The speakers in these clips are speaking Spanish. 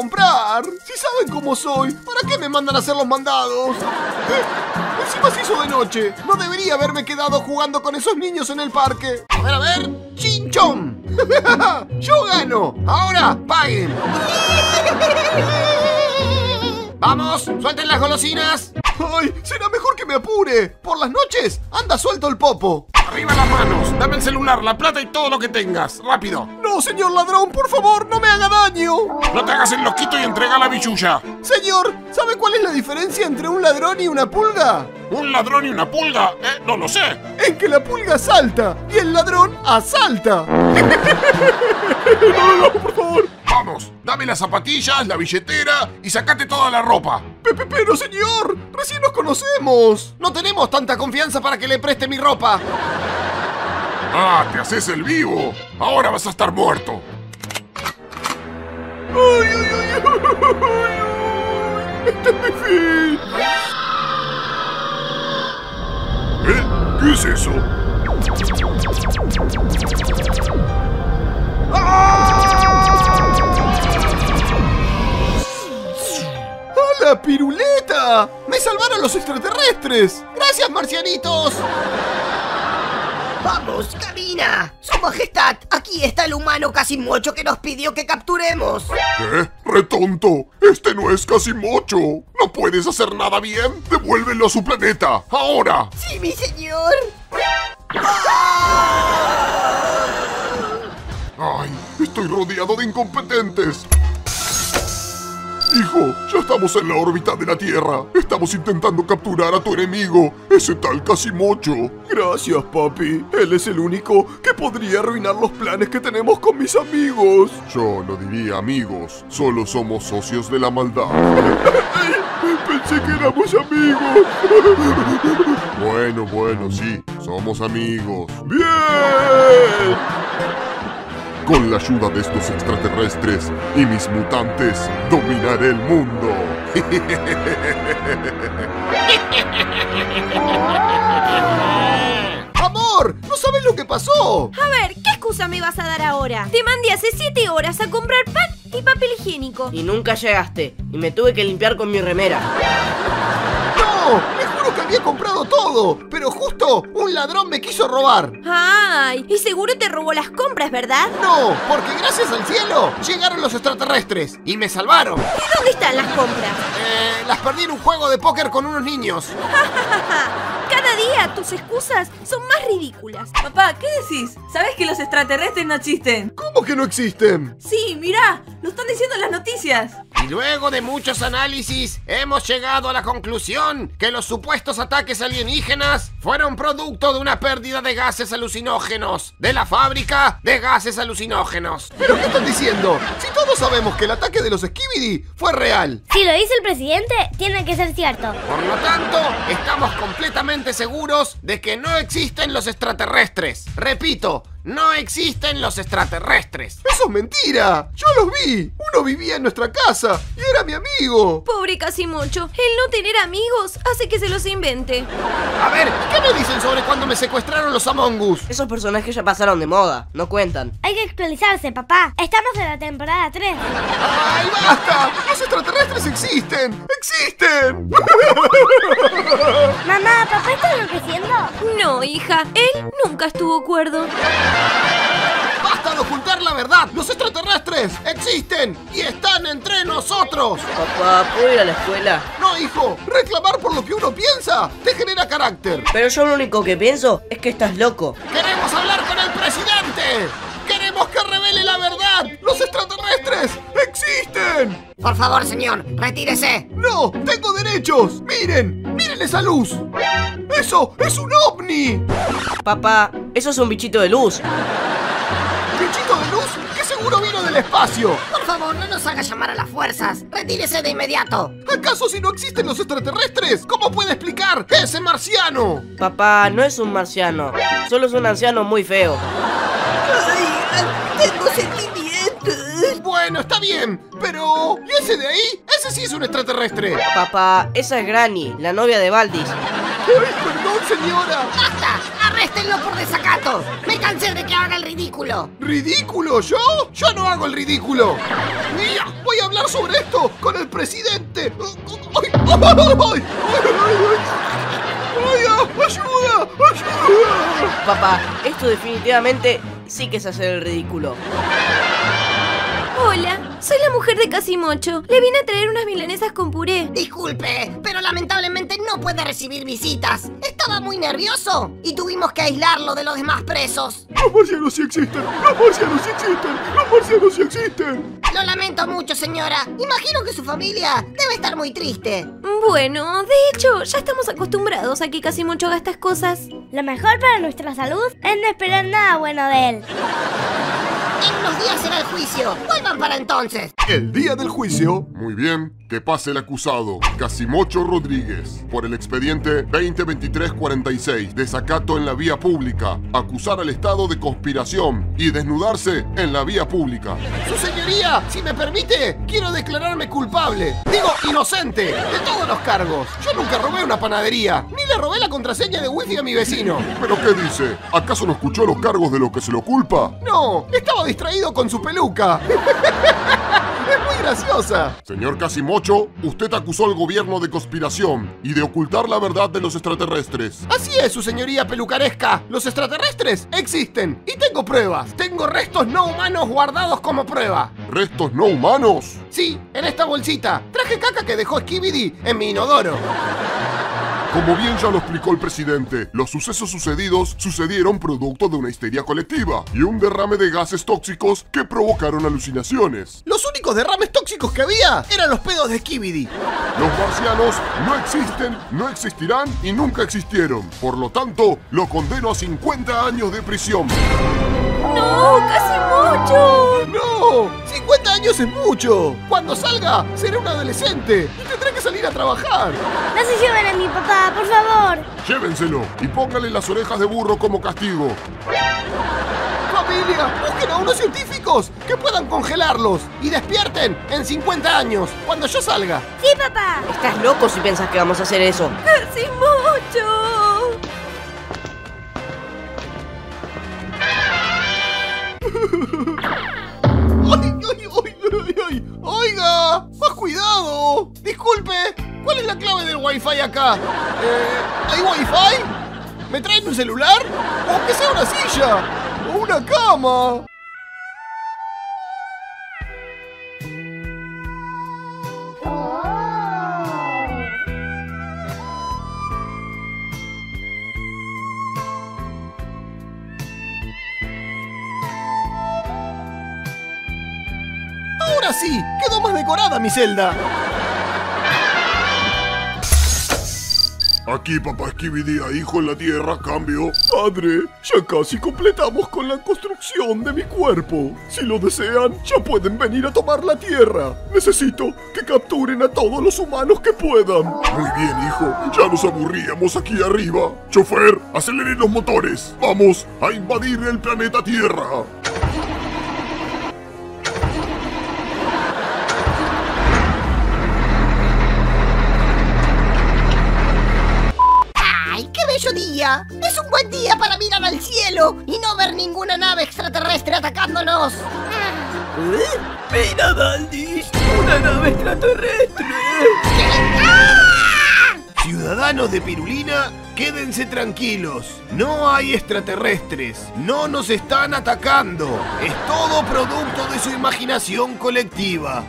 comprar! Si saben cómo soy, ¿para qué me mandan a hacer los mandados? Eh, encima se hizo de noche. No debería haberme quedado jugando con esos niños en el parque. A ver, a ver. ¡Chinchón! ¡Yo gano! ¡Ahora paguen! ¡Vamos! ¡Suelten las golosinas! ¡Ay! Será mejor que me apure. Por las noches anda suelto el popo. Arriba las manos, dame el celular, la plata y todo lo que tengas, rápido. No, señor ladrón, por favor, no me haga daño. No te hagas el loquito y entrega la bichulla. Señor, ¿sabe cuál es la diferencia entre un ladrón y una pulga? ¿Un ladrón y una pulga? Eh, no lo sé. En que la pulga salta y el ladrón asalta. no, no, por favor. Vamos, dame las zapatillas, la billetera y sacate toda la ropa. Pepe, pero señor, recién nos conocemos. No tenemos tanta confianza para que le preste mi ropa. Ah, te haces el vivo. Ahora vas a estar muerto. Ay, ay, ay, ay, ay. Este es mi fin. ¿Eh? ¿Qué es eso? ¡Hola, piruleta! ¡Me salvaron los extraterrestres! ¡Gracias, marcianitos! ¡Vamos, camina! Su Majestad, aquí está el humano casi mocho que nos pidió que capturemos. ¿Qué? ¡Retonto! ¡Este no es casi mocho! ¿No puedes hacer nada bien? ¡Devuélvelo a su planeta! ¡Ahora! Sí, mi señor. ¡Ay! Estoy rodeado de incompetentes. Hijo, ya estamos en la órbita de la Tierra. Estamos intentando capturar a tu enemigo, ese tal Casimocho. Gracias, papi. Él es el único que podría arruinar los planes que tenemos con mis amigos. Yo no diría amigos, solo somos socios de la maldad. Pensé que éramos amigos. Bueno, bueno, sí, somos amigos. ¡Bien! Con la ayuda de estos extraterrestres y mis mutantes, dominaré el mundo. ¡Amor! ¿No sabes lo que pasó? A ver, ¿qué excusa me vas a dar ahora? Te mandé hace 7 horas a comprar pan y papel higiénico. Y nunca llegaste. Y me tuve que limpiar con mi remera. ¡No! ¡Me juro que había comprado todo! Pero justo un ladrón me quiso robar. Ay, y seguro te robó las compras, ¿verdad? No, porque gracias al cielo llegaron los extraterrestres y me salvaron. ¿Y dónde están las compras? Eh, las perdí en un juego de póker con unos niños. Cada día tus excusas son más ridículas. Papá, ¿qué decís? ¿Sabes que los extraterrestres no existen? ¿Cómo que no existen? Sí, mirá, lo están diciendo en las noticias. Y luego de muchos análisis, hemos llegado a la conclusión que los supuestos ataques alienígenas fueron producto de una pérdida de gases alucinógenos de la fábrica de gases alucinógenos. ¿Pero qué están diciendo? Si todos sabemos que el ataque de los Skibidi fue real. Si lo dice el presidente, tiene que ser cierto. Por lo tanto, estamos completamente seguros de que no existen los extraterrestres. Repito, no existen los extraterrestres. Eso es mentira. Yo los vi. Uno vivía en nuestra casa y era mi amigo. Pobre Casimocho, el no tener amigos hace que se los invente. A ver, ¿qué me dicen sobre cuando me secuestraron los Among Us? Esos personajes ya pasaron de moda, no cuentan. Hay que actualizarse, papá. Estamos en la temporada 3. ¡Ay, basta! ¡Los extraterrestres existen! ¡Existen! Mamá, ¿papá está enloqueciendo? No, hija, él nunca estuvo cuerdo. ¡Basta de ocultar la verdad! ¡Los extraterrestres existen y están entre nosotros! Papá, ¿puedo ir a la escuela? No, hijo, reclamar por lo que uno piensa te genera carácter. Pero yo lo único que pienso es que estás loco. ¡Queremos hablar con el presidente! ¡Queremos que revele la verdad! ¡Los extraterrestres existen! Por favor, señor, retírese. ¡No! ¡Tengo derechos! ¡Miren! ¡Miren esa luz! ¡Eso es un ovni! Papá, eso es un bichito de luz. ¡Bichito de luz que seguro vino del espacio! Por favor, no nos haga llamar a las fuerzas. Retírese de inmediato. ¿Acaso si no existen los extraterrestres? ¿Cómo puede explicar ese marciano? Papá, no es un marciano. Solo es un anciano muy feo. Ay. Bueno, está bien, pero... ¿Y ese de ahí? Ese sí es un extraterrestre. Papá, esa es Granny, la novia de Valdis. Ay, perdón, señora. ¡Basta! ¡Arréstenlo por desacato! ¡Me cansé de que haga el ridículo! ¿Ridículo? ¿Yo? Yo no hago el ridículo. Mira, voy a hablar sobre esto con el presidente. ¡Ay, ay, ay! ¡Ay, ay, ay! ¡Ayuda! ¡Ayuda! Papá, esto definitivamente sí que es hacer el ridículo. Hola, soy la mujer de Casimocho. Le vine a traer unas milanesas con puré. Disculpe, pero lamentablemente no puede recibir visitas. Estaba muy nervioso y tuvimos que aislarlo de los demás presos. Los marcianos sí existen. Los marcianos sí existen. Los marcianos sí existen. Lo lamento mucho, señora. Imagino que su familia debe estar muy triste. Bueno, de hecho, ya estamos acostumbrados a que Casimocho haga estas cosas. Lo mejor para nuestra salud es no esperar nada bueno de él. En unos días será el juicio. Vuelvan para entonces. El día del juicio. Muy bien, que pase el acusado, Casimocho Rodríguez, por el expediente 2023-46, desacato en la vía pública, acusar al Estado de conspiración y desnudarse en la vía pública. Su señoría, si me permite, quiero declararme culpable. Digo, inocente de todos los cargos. Yo nunca robé una panadería, ni le robé la contraseña de wifi a mi vecino. ¿Pero qué dice? ¿Acaso no escuchó los cargos de lo que se lo culpa? No, estaba distraído con su peluca. graciosa. Señor Casimocho, usted acusó al gobierno de conspiración y de ocultar la verdad de los extraterrestres. Así es, su señoría pelucaresca. Los extraterrestres existen y tengo pruebas. Tengo restos no humanos guardados como prueba. ¿Restos no humanos? Sí, en esta bolsita. Traje caca que dejó Skibidi en mi inodoro. Como bien ya lo explicó el presidente, los sucesos sucedidos sucedieron producto de una histeria colectiva y un derrame de gases tóxicos que provocaron alucinaciones. Los únicos derrames tóxicos que había eran los pedos de Skibidi. Los marcianos no existen, no existirán y nunca existieron. Por lo tanto, lo condeno a 50 años de prisión. ¡No, Casimocho! ¡No! ¡50 años es mucho! Cuando salga, seré un adolescente y tendré que salir a trabajar. No se lleven a mi papá, por favor. Llévenselo y póngale las orejas de burro como castigo. ¡Familia! ¡Busquen a unos científicos que puedan congelarlos y despierten en 50 años, cuando yo salga! Sí, papá. Estás loco si piensas que vamos a hacer eso. ¡Casimocho! ¡Ay, ¡Oiga! ¡Más cuidado! Disculpe, ¿cuál es la clave del wifi acá? Eh, ¿Hay wifi? ¿Me traen un celular? ¿O aunque sea una silla? ¿O una cama? Ahora sí, quedó más decorada mi celda. Aquí, papá Esquibidía, hijo en la tierra, cambio. Padre, ya casi completamos con la construcción de mi cuerpo. Si lo desean, ya pueden venir a tomar la tierra. Necesito que capturen a todos los humanos que puedan. Muy bien, hijo. Ya nos aburríamos aquí arriba. Chofer, aceleren los motores. Vamos a invadir el planeta Tierra. Buen día para mirar al cielo y no ver ninguna nave extraterrestre atacándonos. Mira, Valdis, una nave extraterrestre. Ciudadanos de Pirulina, quédense tranquilos. No hay extraterrestres. No nos están atacando. Es todo producto de su imaginación colectiva.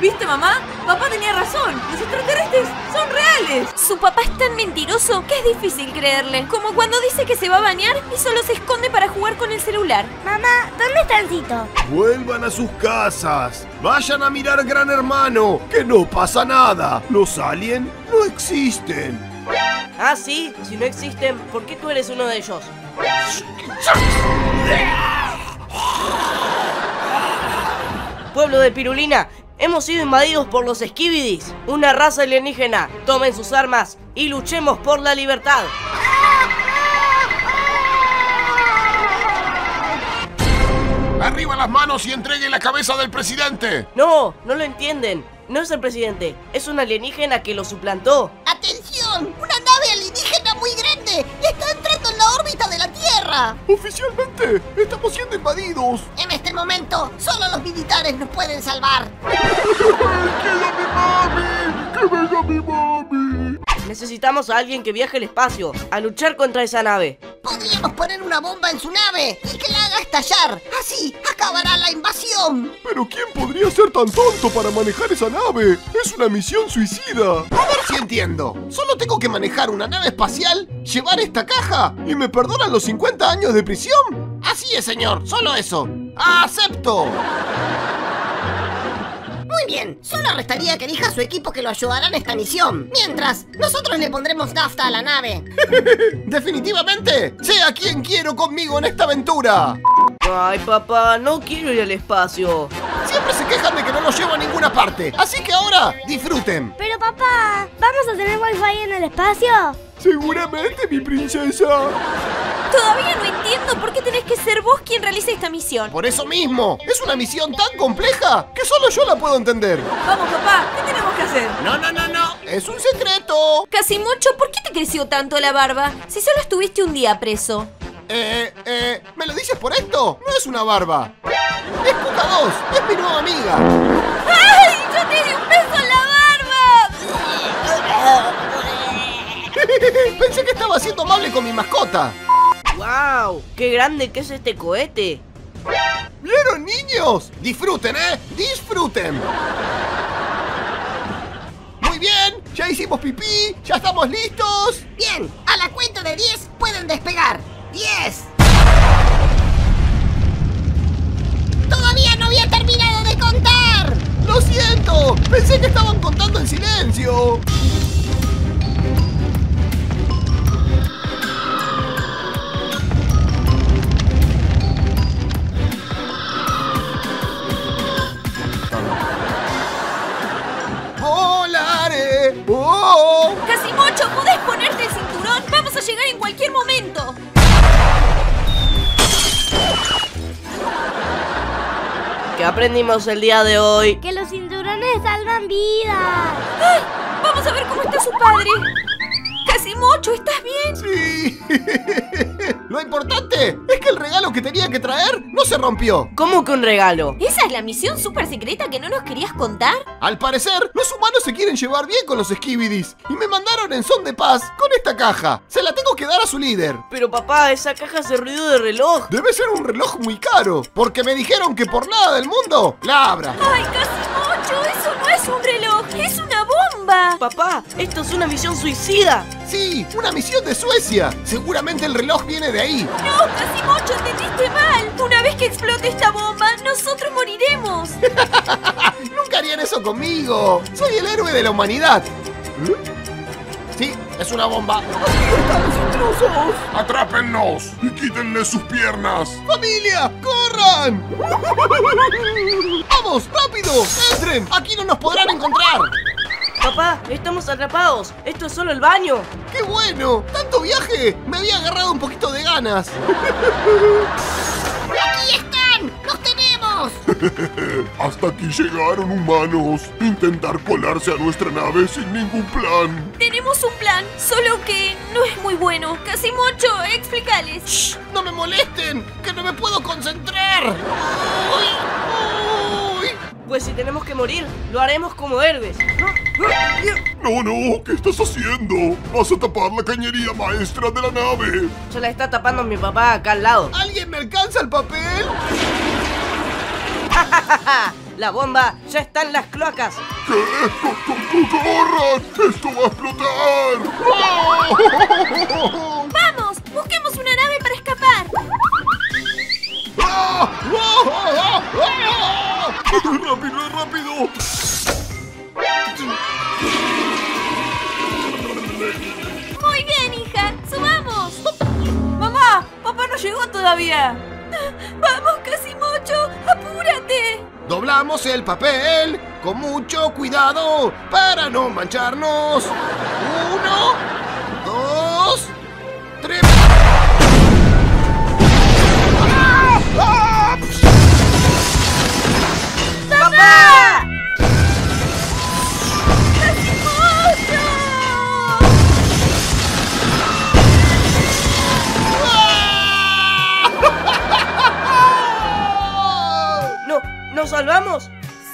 ¿Viste, mamá? Papá tenía razón. Los extraterrestres son reales. Su papá es tan mentiroso que es difícil creerle. Como cuando dice que se va a bañar y solo se esconde para jugar con el celular. Mamá, ¿dónde está Ancito? Vuelvan a sus casas. Vayan a mirar Gran Hermano, que no pasa nada. Los aliens no existen. Ah, sí, si no existen, ¿por qué tú eres uno de ellos? Pueblo de Pirulina, hemos sido invadidos por los Skibidis, una raza alienígena. Tomen sus armas y luchemos por la libertad. ¡Arriba las manos y entregue la cabeza del presidente! No, no lo entienden. No es el presidente, es un alienígena que lo suplantó. ¡Atención! ¡Una nave alienígena muy grande! ¡Está entrando en la órbita de la Tierra! Oficialmente, estamos siendo invadidos. En este momento, solo los militares nos pueden salvar. ¡Quiero a mi mami! ¡Que venga mi mami! Necesitamos a alguien que viaje al espacio, a luchar contra esa nave. Podríamos poner una bomba en su nave y que la haga estallar. Así acabará la invasión. Pero ¿quién podría ser tan tonto para manejar esa nave? Es una misión suicida. A ver si entiendo. Solo tengo que manejar una nave espacial, llevar esta caja y me perdonan los 50 años de prisión. Así es, señor. Solo eso. ¡Acepto! Muy bien, solo restaría que elija a su equipo que lo ayudará en esta misión. Mientras, nosotros le pondremos nafta a la nave. Definitivamente, sé a quien quiero conmigo en esta aventura. Ay, papá, no quiero ir al espacio. Siempre se quejan de que no los llevo a ninguna parte. Así que ahora, disfruten. Pero papá, ¿vamos a tener wifi en el espacio? Seguramente, mi princesa. Todavía no entiendo por qué tenés que ser vos quien realice esta misión. Por eso mismo, es una misión tan compleja que solo yo la puedo entender. Vamos, papá, ¿qué tenemos que hacer? No, no, no, no. Es un secreto. Casimocho, ¿por qué te creció tanto la barba? Si solo estuviste un día preso. Eh, eh, ¿me lo dices por esto? No es una barba. Es Cuca 2, es mi nueva amiga. ¡Ay! ¡Yo te di un beso en la barba! Pensé que estaba siendo amable con mi mascota. ¡Wow! ¡Qué grande que es este cohete! ¿Vieron, niños? Disfruten, ¿eh? Disfruten. Muy bien, ya hicimos pipí, ya estamos listos. Bien, a la cuenta de 10 pueden despegar. 10. Todavía no había terminado de contar. Lo siento, pensé que estaban contando en silencio. ¡Oh! Casimocho, ¿podés ponerte el cinturón? Vamos a llegar en cualquier momento. ¿Qué aprendimos el día de hoy? Que los cinturones salvan vidas. ¡Ay! Vamos a ver cómo está su padre. Casimocho, ¿estás bien? Sí. Lo importante es que el regalo que tenía que traer no se rompió. ¿Cómo que un regalo? ¿Esa es la misión súper secreta que no nos querías contar? Al parecer, los humanos se quieren llevar bien con los skibidis y me mandaron en son de paz con esta caja. Se la tengo que dar a su líder. Pero papá, esa caja hace ruido de reloj. Debe ser un reloj muy caro, porque me dijeron que por nada del mundo la abra. ¡Ay, Casimocho! Eso no es un reloj, bomba. Papá, esto es una misión suicida. Sí, una misión de Suecia. Seguramente el reloj viene de ahí. No, Casimocho, entendiste mal. Una vez que explote esta bomba, nosotros moriremos. Nunca harían eso conmigo. Soy el héroe de la humanidad. Sí, es una bomba. ¡Así están los intrusos! ¡Atrápennos! ¡Y quítenle sus piernas! ¡Familia! ¡Corran! ¡Vamos, rápido! ¡Entren! ¡Aquí no nos podrán encontrar! Papá, estamos atrapados. Esto es solo el baño. ¡Qué bueno! ¡Tanto viaje! Me había agarrado un poquito de ganas. ¡Aquí están! ¡Los tenemos! Hasta aquí llegaron humanos. Intentar colarse a nuestra nave sin ningún plan. Tenemos un plan, solo que no es muy bueno. Casimocho, explícales. ¡Shh! ¡No me molesten! ¡Que no me puedo concentrar! ¡Uy! ¡Uy! Pues si tenemos que morir, lo haremos como héroes. No, no, ¿qué estás haciendo? Vas a tapar la cañería maestra de la nave. Se la está tapando mi papá acá al lado. ¿Alguien me alcanza el papel? La bomba ya está en las cloacas. ¿Qué? ¡Co- co- co- ¡Corran! ¡Esto va a explotar! ¡Vamos! ¡Busquemos una nave para escapar! ¡Rápido, rápido! Muy bien, hija. ¡Subamos! Mamá, papá no llegó todavía. ¡Vamos, Casimocho! ¡Apúrate! Doblamos el papel con mucho cuidado para no mancharnos. Uno, dos, tres. ¡Ah! ¡Ah! ¡Papá! No, ¿nos salvamos?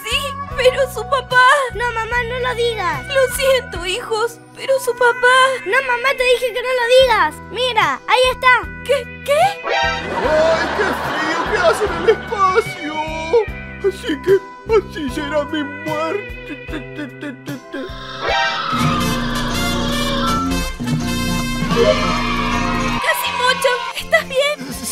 Sí, pero su papá. No, mamá, no lo digas. Lo siento, hijos, pero su papá. No, mamá, te dije que no lo digas. Mira, ahí está. ¿Qué? ¿Qué? ¡Ay, qué frío que hace en el espacio! Así que así será mi muerte.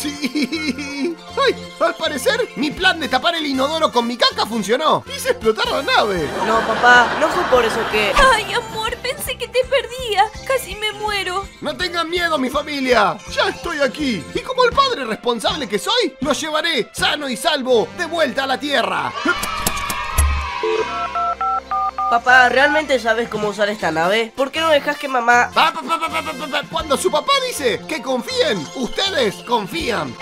Sí. Ay, al parecer, mi plan de tapar el inodoro con mi caca funcionó. Hice explotar la nave. No, papá, no fue por eso que... Ay, amor, pensé que te perdía. Casi me muero. No tengan miedo, mi familia. Ya estoy aquí. Y como el padre responsable que soy, los llevaré sano y salvo de vuelta a la Tierra. Papá, ¿realmente sabes cómo usar esta nave? ¿Por qué no dejas que mamá... Pa, pa, pa. Cuando su papá dice que confíen, ustedes confían.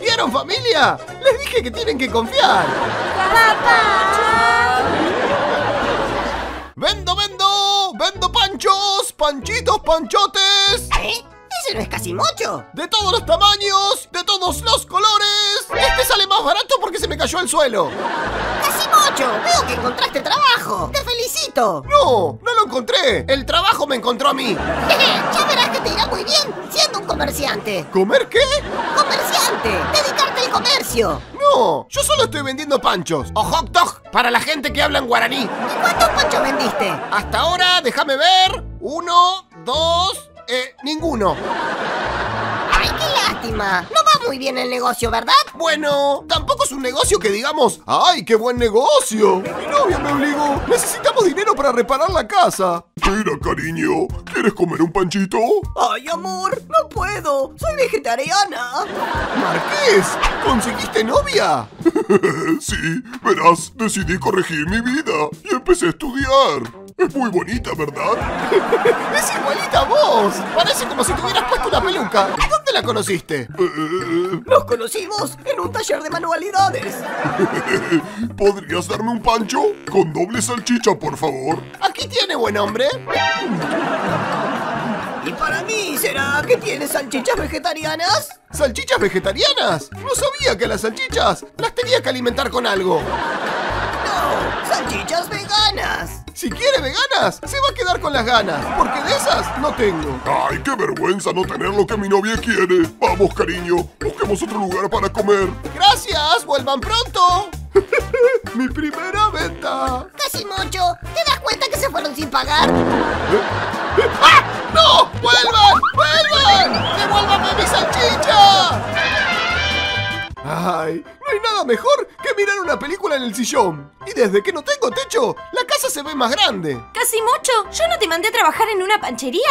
¿Vieron familia? Les dije que tienen que confiar. ¡Vendo, vendo! ¡Vendo panchos! ¡Panchitos, panchotes! ¿Eh? ¿Ese no es Casimocho? ¡De todos los tamaños! ¡De todos los colores! Este sale más barato porque se me cayó al suelo. ¡Casimocho! Veo que encontraste trabajo. ¡Te felicito! ¡No! ¡No lo encontré! ¡El trabajo me encontró a mí! ya verás que te irá muy bien siendo un comerciante. ¿Comer qué? ¡Comerciante! ¡Dedicarte al comercio! No, yo solo estoy vendiendo panchos o hot dog para la gente que habla en guaraní. ¿Y cuántos panchos vendiste? Hasta ahora, déjame ver. Uno, dos, eh, ninguno. ¡Ay, qué lástima! No va muy bien el negocio, ¿verdad? Bueno, tampoco es un negocio que digamos, ¡ay, qué buen negocio! Mi novia me obligó. Necesitamos dinero para reparar la casa. Mira, cariño, ¿quieres comer un panchito? ¡Ay, amor! ¡No puedo! ¡Soy vegetariana! Marqués, ¿conseguiste novia? sí, verás, decidí corregir mi vida y empecé a estudiar. Es muy bonita, ¿verdad? Es igualita a vos. Parece como si tuvieras puesto una peluca. ¿Dónde la conociste? Eh, Nos conocimos en un taller de manualidades. ¿Podrías darme un pancho? Con doble salchicha, por favor. Aquí tiene buen hombre. ¿Y para mí será que tienes salchichas vegetarianas? ¿Salchichas vegetarianas? No sabía que las salchichas las tenía que alimentar con algo. No, salchichas veganas. Si quiere veganas, se va a quedar con las ganas, porque de esas no tengo. Ay, qué vergüenza no tener lo que mi novia quiere. Vamos, cariño, busquemos otro lugar para comer. Gracias, vuelvan pronto. Mi primera venta. Casi mucho. ¿Te das cuenta que se fueron sin pagar? ¡Ah! ¡No! ¡Vuelvan! ¡Vuelvan! ¡Devuélvame mi salchicha! Ay, no hay nada mejor que mirar una película en el sillón. Y desde que no tengo techo, la casa se ve más grande. Casimocho, ¿yo no te mandé a trabajar en una panchería?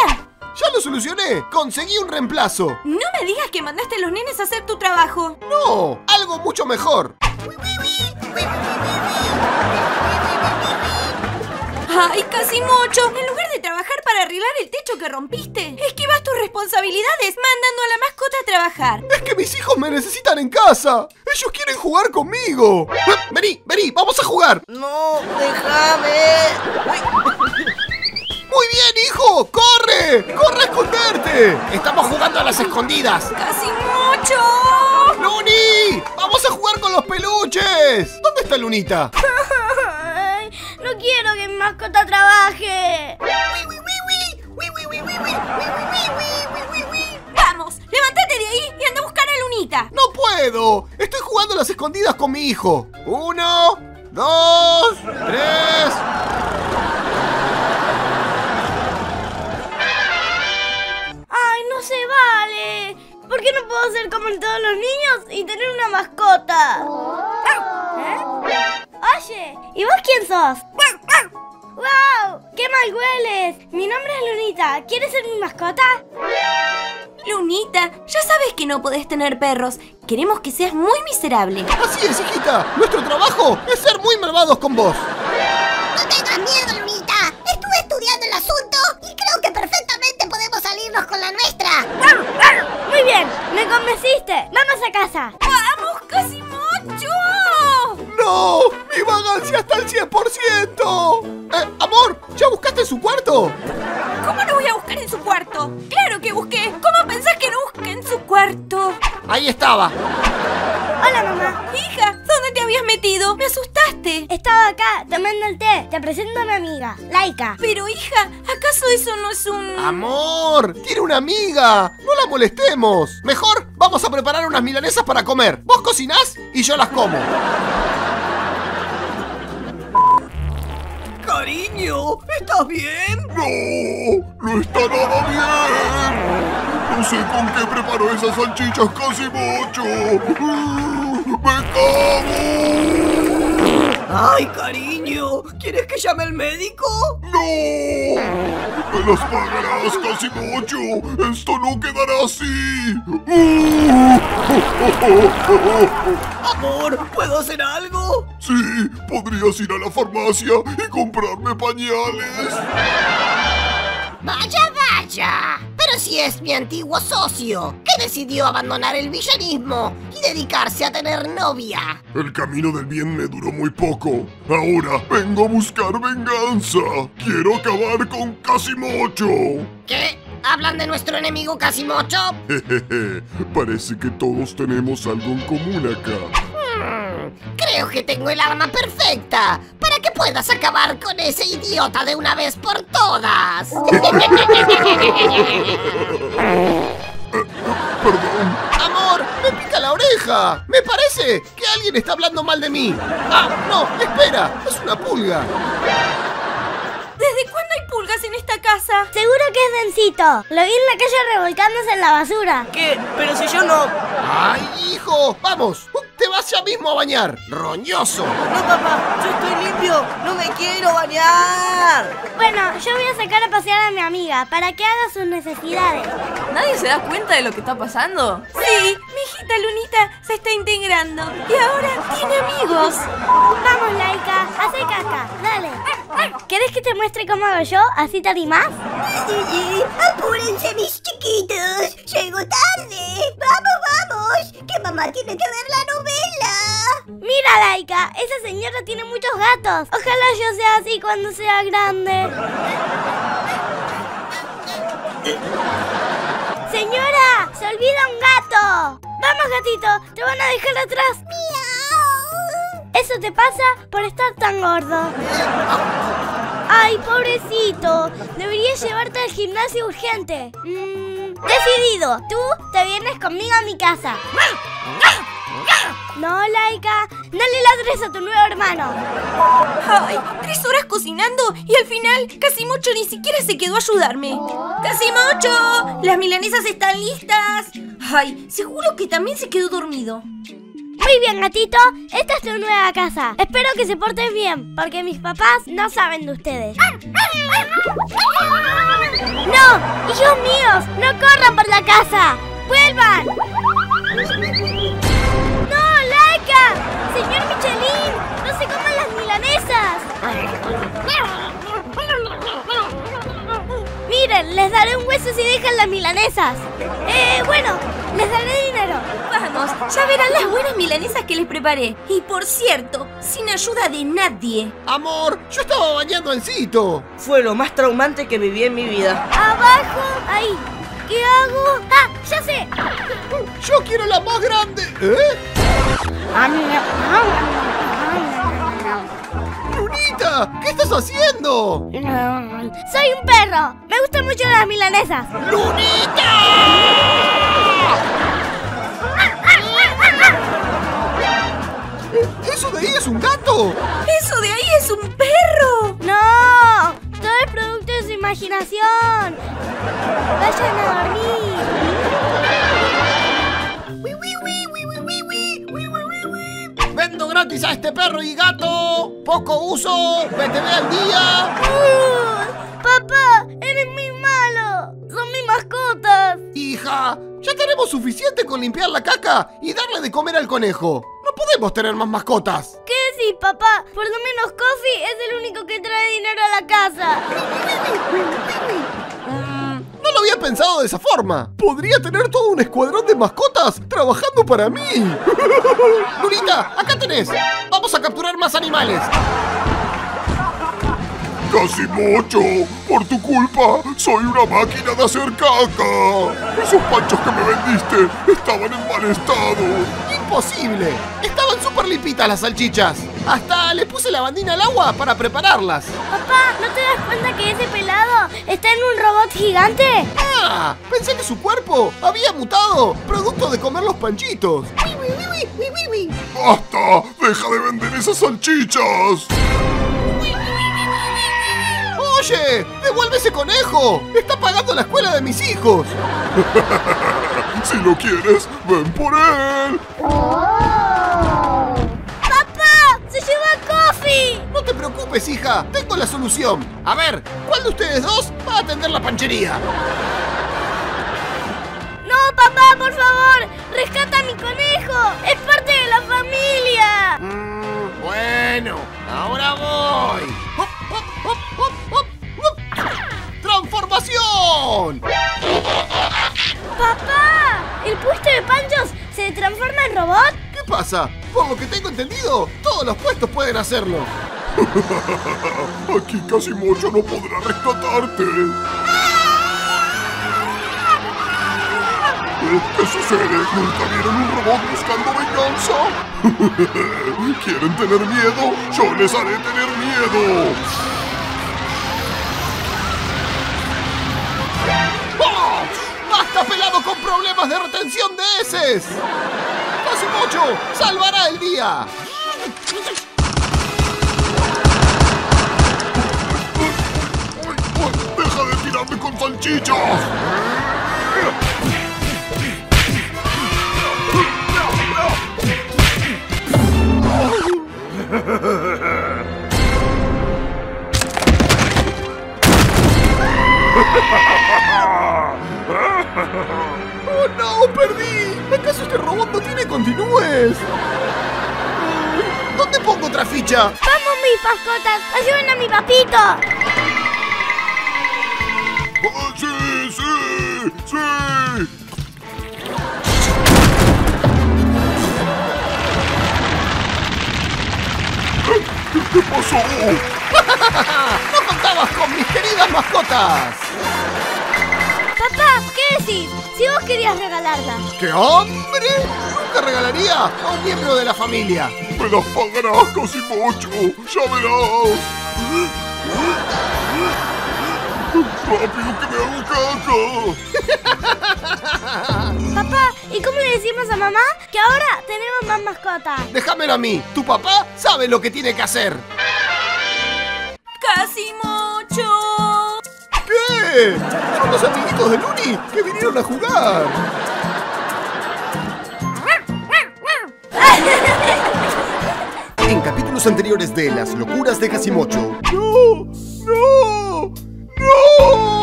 Ya lo solucioné. Conseguí un reemplazo. No me digas que mandaste a los nenes a hacer tu trabajo. No, algo mucho mejor. Ay, Casimocho, en lugar de trabajar para arreglar el techo que rompiste, esquivas tus responsabilidades mandando a la mascota a trabajar. Es que mis hijos me necesitan en casa. Ellos quieren jugar conmigo. Vení, vení, vamos a jugar. No, déjame. Muy bien, hijo. ¡Corre! ¡Corre a esconderte! Estamos jugando a las escondidas. ¡Casimocho! ¡Luni! ¡Vamos a jugar con los peluches! ¿Dónde está Lunita? No quiero que mi mascota trabaje. Vamos, levántate de ahí y anda a buscar a Lunita. ¡No puedo! Estoy jugando a las escondidas con mi hijo. Uno, dos, tres. Ay, no se vale. ¿Por qué no puedo ser como todos los niños y tener una mascota? ¿Eh? Oye, ¿y vos quién sos? ¡Wow! ¡Qué mal hueles! Mi nombre es Lunita. ¿Quieres ser mi mascota? Lunita, ya sabes que no podés tener perros. Queremos que seas muy miserable. Así es, hijita. Nuestro trabajo es ser muy malvados con vos. No tengas miedo, Lunita. Estuve estudiando el asunto y creo que perfectamente podemos salirnos con la nuestra. Muy bien, me convenciste. Vamos a casa. ¡Vamos, Casimocho! ¡No! ¡Mi vagancia está al 100%! Eh, amor, ¿ya buscaste su cuarto? ¿Cómo no voy a buscar en su cuarto? ¡Claro que busqué! ¿Cómo pensás que no busqué en su cuarto? Ahí estaba. Hola, mamá. Hija, ¿dónde te habías metido? Me asustaste. Estaba acá tomando el té. Te presento a mi amiga, Laika. Pero hija, ¿acaso eso no es un... Amor, tiene una amiga. No la molestemos. Mejor vamos a preparar unas milanesas para comer. Vos cocinás y yo las como. Cariño, ¿estás bien? ¡No! ¡No está nada bien! No sé con qué preparó esas salchichas casi mucho. ¡Me cago! Ay, cariño, ¿quieres que llame al médico? ¡No! ¡Me las pagarás casi mucho! ¡Esto no quedará así! Amor, ¿puedo hacer algo? Sí, podrías ir a la farmacia y comprarme pañales. Vaya, vaya. Pero si es mi antiguo socio, que decidió abandonar el villanismo y dedicarse a tener novia. El camino del bien me duró muy poco. Ahora vengo a buscar venganza. Quiero acabar con Casimocho. ¿Qué? ¿Hablan de nuestro enemigo Casimocho? Jejeje, parece que todos tenemos algo en común acá. Hmm, creo que tengo el arma perfecta para que puedas acabar con ese idiota de una vez por todas. Perdón. Amor, me pica la oreja. Me parece que alguien está hablando mal de mí. Ah, no, espera. Es una pulga. ¿Desde cuándo hay pulgas en esta casa? Seguro que es Dencito. Lo vi en la calle revolcándose en la basura. ¿Qué? Pero si yo no... ¡Ay, hijo! ¡Vamos! ¡Te vas ya mismo a bañar! ¡Roñoso! No, papá, yo estoy limpio. No me quiero bañar. Bueno, yo voy a sacar a pasear a mi amiga para que haga sus necesidades. ¿Nadie se da cuenta de lo que está pasando? Sí, mi hijita Lunita se está integrando y ahora tiene amigos. Vamos, Laika, hace caca, dale. ¿Quieres que te muestre cómo hago yo? ¿Así te animás? ¡Apúrense, mis chiquitos! ¡Llego tarde! ¡Vamos, vamos! ¡Que mamá tiene que ver la novela! Mira, Laika, esa señora tiene muchos gatos. Ojalá yo sea así cuando sea grande. Señora, se olvida un gato. Vamos, gatito, te van a dejar atrás. ¡Miau! Eso te pasa por estar tan gordo. Ay, pobrecito. Debería llevarte al gimnasio urgente. Mm, decidido. Tú te vienes conmigo a mi casa. No, Laika. No le ladres a tu nuevo hermano. Ay, tres horas cocinando y al final Casimocho ni siquiera se quedó a ayudarme. ¡Casimocho! ¡Las milanesas están listas! Ay, seguro que también se quedó dormido. Muy bien, gatito. Esta es tu nueva casa. Espero que se porten bien, porque mis papás no saben de ustedes. ¡No! ¡Hijos míos! ¡No corran por la casa! ¡Vuelvan! ¡No, Laika! ¡Señor Michelin! ¡No se coman las milanesas! Miren, les daré un hueso si dejan las milanesas. Eh, bueno, les daré dinero. Vamos, ya verán las buenas milanesas que les preparé. Y por cierto, sin ayuda de nadie. Amor, yo estaba bañando al Cito. Fue lo más traumante que viví en mi vida. Abajo, ahí. ¿Qué hago? ¡Ah! ¡Ya sé! Yo quiero la más grande. ¿Eh? Lunita, ¿qué estás haciendo? Soy un perro. Me gustan mucho las milanesas. ¿Eso de ahí es un gato? ¡Eso de ahí es un perro! ¡No! Todo es producto de su imaginación. Vayan a dormir. Gratis a este perro y gato. Poco uso. PTV al día. Uh, papá, eres muy malo. Son mis mascotas. Hija, ya tenemos suficiente con limpiar la caca y darle de comer al conejo. No podemos tener más mascotas. ¿Qué decís, papá? Por lo menos Coffee es el único que trae dinero a la casa. No lo había pensado de esa forma. Podría tener todo un escuadrón de mascotas trabajando para mí. Lulita, acá tenés. Vamos a capturar más animales. Casimocho, por tu culpa, soy una máquina de hacer caca. Esos panchos que me vendiste estaban en mal estado. Imposible. Estaban súper limpitas las salchichas. Hasta le puse la bandina al agua para prepararlas. Papá, ¿no te das cuenta que ese pelado está en un robot gigante? Ah, pensé que su cuerpo había mutado, producto de comer los panchitos. ¡Basta! ¡Deja de vender esas salchichas! Oye, devuelve ese conejo. Está pagando la escuela de mis hijos. Si lo quieres, ven por él. No te preocupes, hija. Tengo la solución. A ver, ¿cuál de ustedes dos va a atender la panchería? ¡No, papá, por favor! ¡Rescata a mi conejo! ¡Es parte de la familia! Mm, bueno, ahora voy. ¡Transformación! ¡Papá! ¿El puesto de panchos se transforma en robot? ¿Qué pasa? Por lo que tengo entendido, todos los puestos pueden hacerlo. Aquí Casimocho no podrá rescatarte. ¿Qué sucede? ¿Nunca vieron un robot buscando venganza? ¿Quieren tener miedo? Yo les haré tener miedo. Problemas de retención de heces! Casimocho salvará el día. ¡Deja de tirarme con salchichas! ¡Oh no! ¡Perdí! ¿Acaso este robot no tiene continúes? ¿Dónde pongo otra ficha? ¡Vamos, mis mascotas! ¡Ayuden a mi papito! ¡Ah, ¡Sí, sí! ¡Sí! ¿Qué, qué pasó? ¡No contabas con mis queridas mascotas! Papá, ¿qué decís? Si vos querías regalarla. ¡Qué hombre! Nunca regalaría a un miembro de la familia. ¡Me las pagarás, Casimocho! ¡Ya verás! ¡Rápido que me hago caca! Papá, ¿y cómo le decimos a mamá que ahora tenemos más mascotas? Déjamelo a mí. Tu papá sabe lo que tiene que hacer. ¡Casimocho! ¿Qué? Son los amiguitos de Luni que vinieron a jugar. En capítulos anteriores de Las locuras de Casimocho. ¡No! ¡No! ¡No!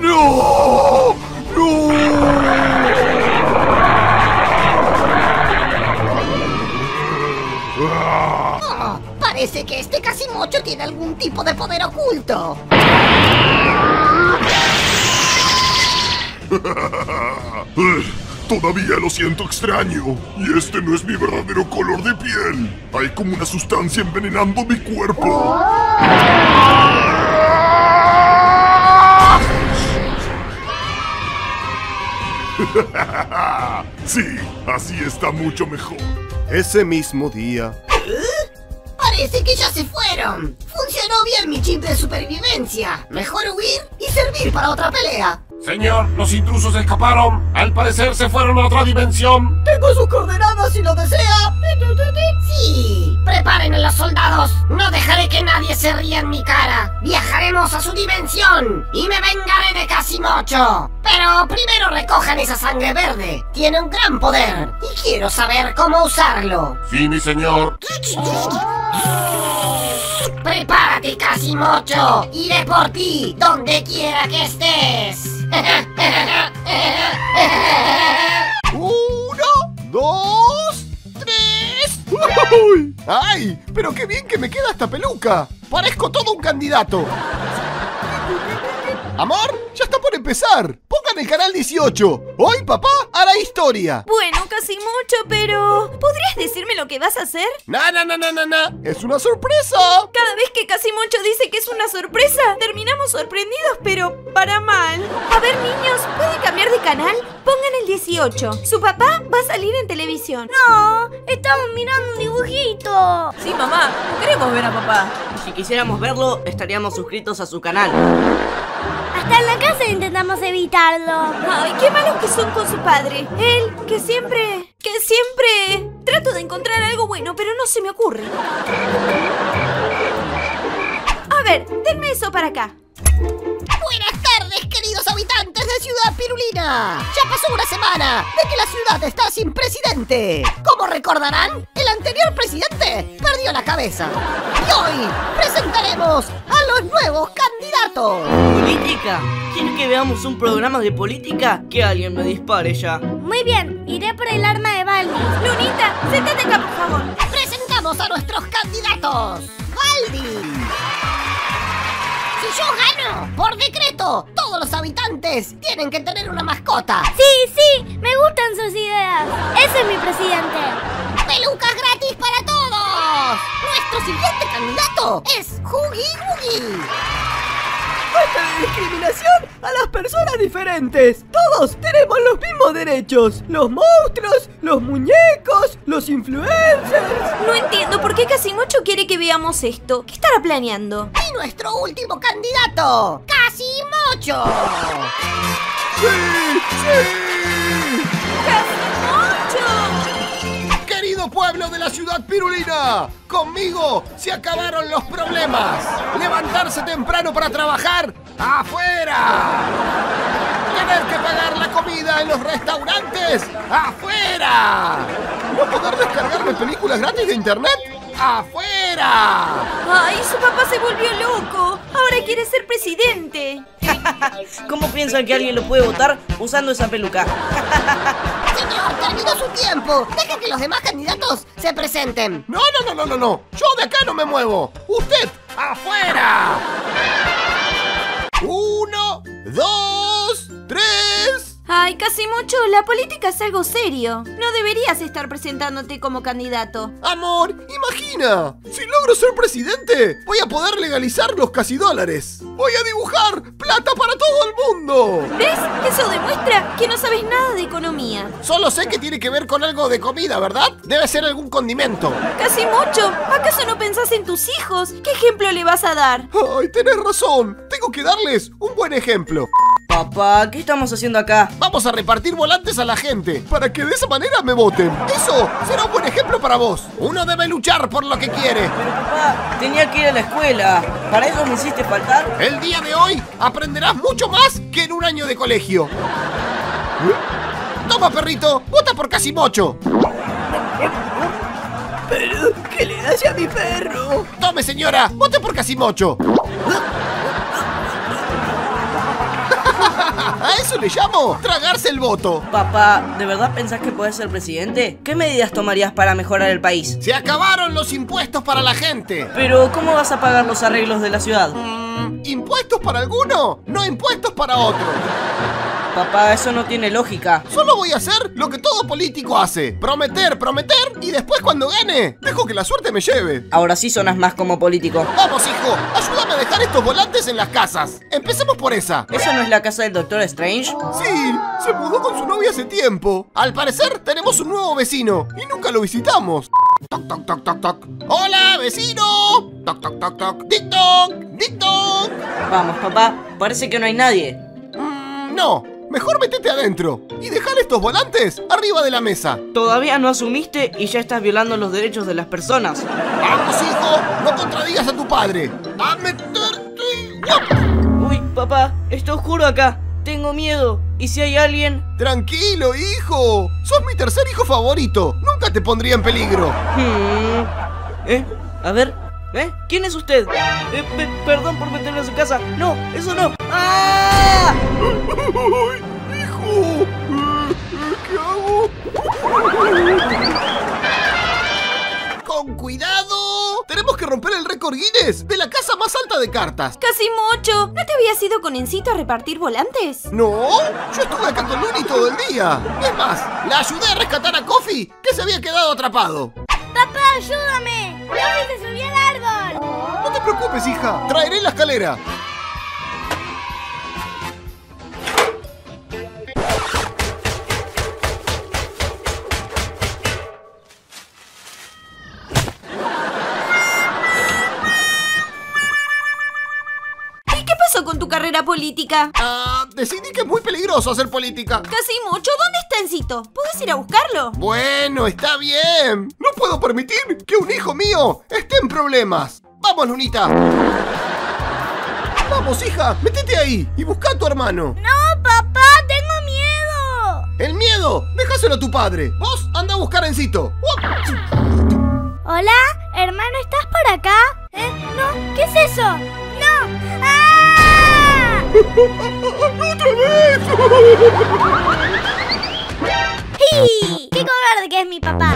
¡No! Parece que este Casimocho tiene algún tipo de poder oculto. Todavía lo siento extraño. Y este no es mi verdadero color de piel. Hay como una sustancia envenenando mi cuerpo. Sí, así está mucho mejor. Ese mismo día. Parece que ya se fueron. Funcionó bien mi chip de supervivencia. Mejor huir y servir para otra pelea. Señor, los intrusos escaparon. Al parecer se fueron a otra dimensión. Tengo sus coordenadas si lo desea. Sí, preparen a los soldados. No dejaré que nadie se ría en mi cara. Viajaremos a su dimensión y me vengaré de Casimocho. Pero primero recojan esa sangre verde. Tiene un gran poder y quiero saber cómo usarlo. Sí, mi señor. Prepárate, Casimocho. Iré por ti donde quiera que estés. Uno, dos, tres. ¡Uy! ¡Ay! Pero qué bien que me queda esta peluca. Parezco todo un candidato. Amor, ya está por empezar. Pongan el canal 18. Hoy papá hará historia. Bueno, casi mucho, pero... ¿Podrías decirme lo que vas a hacer? No, no, no, no, no, no. Es una sorpresa. Cada vez que casi mucho dice que es una sorpresa, terminamos sorprendidos, pero para mal. A ver, niños, ¿pueden cambiar de canal? Pongan el 18. Su papá va a salir en televisión. No, estamos mirando un dibujito. Sí, mamá, no queremos ver a papá. Si quisiéramos verlo, estaríamos suscritos a su canal. Hasta en la casa intentamos evitarlo. Ay, qué malos que son con su padre. Él, que siempre... Que siempre... Trato de encontrar algo bueno, pero no se me ocurre. A ver, denme eso para acá. Buenas Ciudad Pirulina. Ya pasó una semana de que la ciudad está sin presidente. Como recordarán, el anterior presidente perdió la cabeza. Y hoy presentaremos a los nuevos candidatos. ¿Política? ¿Quieren que veamos un programa de política? Que alguien me dispare ya. Muy bien, iré por el arma de Baldi. Lunita, sentate acá, por favor. Presentamos a nuestros candidatos. Baldi. Yo gano, por decreto, todos los habitantes tienen que tener una mascota. Sí, sí, me gustan sus ideas. Ese es mi presidente. ¡Pelucas gratis para todos! Nuestro siguiente candidato es Huggy Wuggy. ¡Basta de discriminación a las personas diferentes! Todos tenemos los mismos derechos. Los monstruos, los muñecos, los influencers. No entiendo por qué Casimocho quiere que veamos esto. ¿Qué estará planeando? Y nuestro último candidato, Casimocho. ¡Sí! ¡Sí! ¡Casimocho! Pueblo de la ciudad pirulina, conmigo se acabaron los problemas. Levantarse temprano para trabajar, afuera. Tener que pagar la comida en los restaurantes, afuera. No poder descargarme películas gratis de internet, afuera. Ay, su papá se volvió loco. Ahora quiere ser presidente. ¿Cómo piensan que alguien lo puede votar usando esa peluca? Señor, terminó su tiempo. Deje que los demás candidatos se presenten. No, no, no, no, no, no. Yo de acá no me muevo. Usted, afuera. Uno, dos, tres. Ay, Casimocho, la política es algo serio. No deberías estar presentándote como candidato. Amor, imagina. Si logro ser presidente, voy a poder legalizar los casi dólares. Voy a dibujar plata para todo el mundo. ¿Ves? Eso demuestra que no sabes nada de economía. Solo sé que tiene que ver con algo de comida, ¿verdad? Debe ser algún condimento. Casimocho, ¿acaso no pensás en tus hijos? ¿Qué ejemplo le vas a dar? Ay, tenés razón. Tengo que darles un buen ejemplo. Papá, ¿qué estamos haciendo acá? Vamos a repartir volantes a la gente para que de esa manera me voten. Eso será un buen ejemplo para vos. Uno debe luchar por lo que quiere. Papá, tenía que ir a la escuela. ¿Para eso me hiciste faltar? El día de hoy aprenderás mucho más que en un año de colegio. Toma, perrito, vota por Casimocho. ¿Pero qué le hace a mi perro? Tome, señora, vote por Casimocho. A eso le llamo tragarse el voto. Papá, ¿de verdad pensás que puedes ser presidente? ¿Qué medidas tomarías para mejorar el país? Se acabaron los impuestos para la gente. Pero, ¿cómo vas a pagar los arreglos de la ciudad? Mm, ¿Impuestos para alguno? No impuestos para otro. Papá, eso no tiene lógica. Solo voy a hacer lo que todo político hace. Prometer, prometer y después cuando gane, dejo que la suerte me lleve. Ahora sí sonas más como político. Vamos, hijo, ayúdame a dejar estos volantes en las casas. Empecemos por esa. ¿Esa no es la casa del Doctor Strange? Sí, se mudó con su novia hace tiempo. Al parecer tenemos un nuevo vecino y nunca lo visitamos. Toc, toc, toc, toc, toc. ¡Hola, vecino! Toc, toc, toc, toc. ¡Tic, toc! ¡Tic, toc! Vamos, papá, parece que no hay nadie. Mm, no, mejor metete adentro y dejar estos volantes arriba de la mesa. Todavía no asumiste y ya estás violando los derechos de las personas. Vamos, hijo, no contradigas a tu padre. ¡A meterte! Uy, papá, está oscuro acá. Tengo miedo. ¿Y si hay alguien? Tranquilo, hijo. Sos mi tercer hijo favorito. Nunca te pondría en peligro. Hmm. ¿Eh? A ver. ¿Eh? ¿Quién es usted? Eh, pe- perdón por meterme en su casa. No, eso no. ¡Ah! ¡Ay, hijo! ¿Qué hago? Con cuidado. Tenemos que romper el récord Guinness de la casa más alta de cartas. Casimocho, ¿no te habías ido con Encito a repartir volantes? No, yo estuve acá con Luni todo el día. Es más, la ayudé a rescatar a Coffee, que se había quedado atrapado. ¡Papá, ayúdame! ¡Luffy se subió al árbol! No te preocupes, hija. Traeré la escalera. ¿Y qué pasó con tu carrera política? Ah, decidí que es muy peligroso hacer política. Casimocho, ¿dónde está Encito? ¿Puedes ir a buscarlo? Bueno, está bien. No puedo permitir que un hijo mío esté en problemas. Vamos, Lunita. Vamos, hija, métete ahí y busca a tu hermano. ¡No, papá! ¡Tengo miedo! El miedo, déjaselo a tu padre. Vos anda a buscar a Encito. Hola, hermano, ¿estás por acá? ¿Eh? No, ¿qué es eso? ¡No! ¡Ah! ¡Otra vez! ¡Qué cobarde que es mi papá!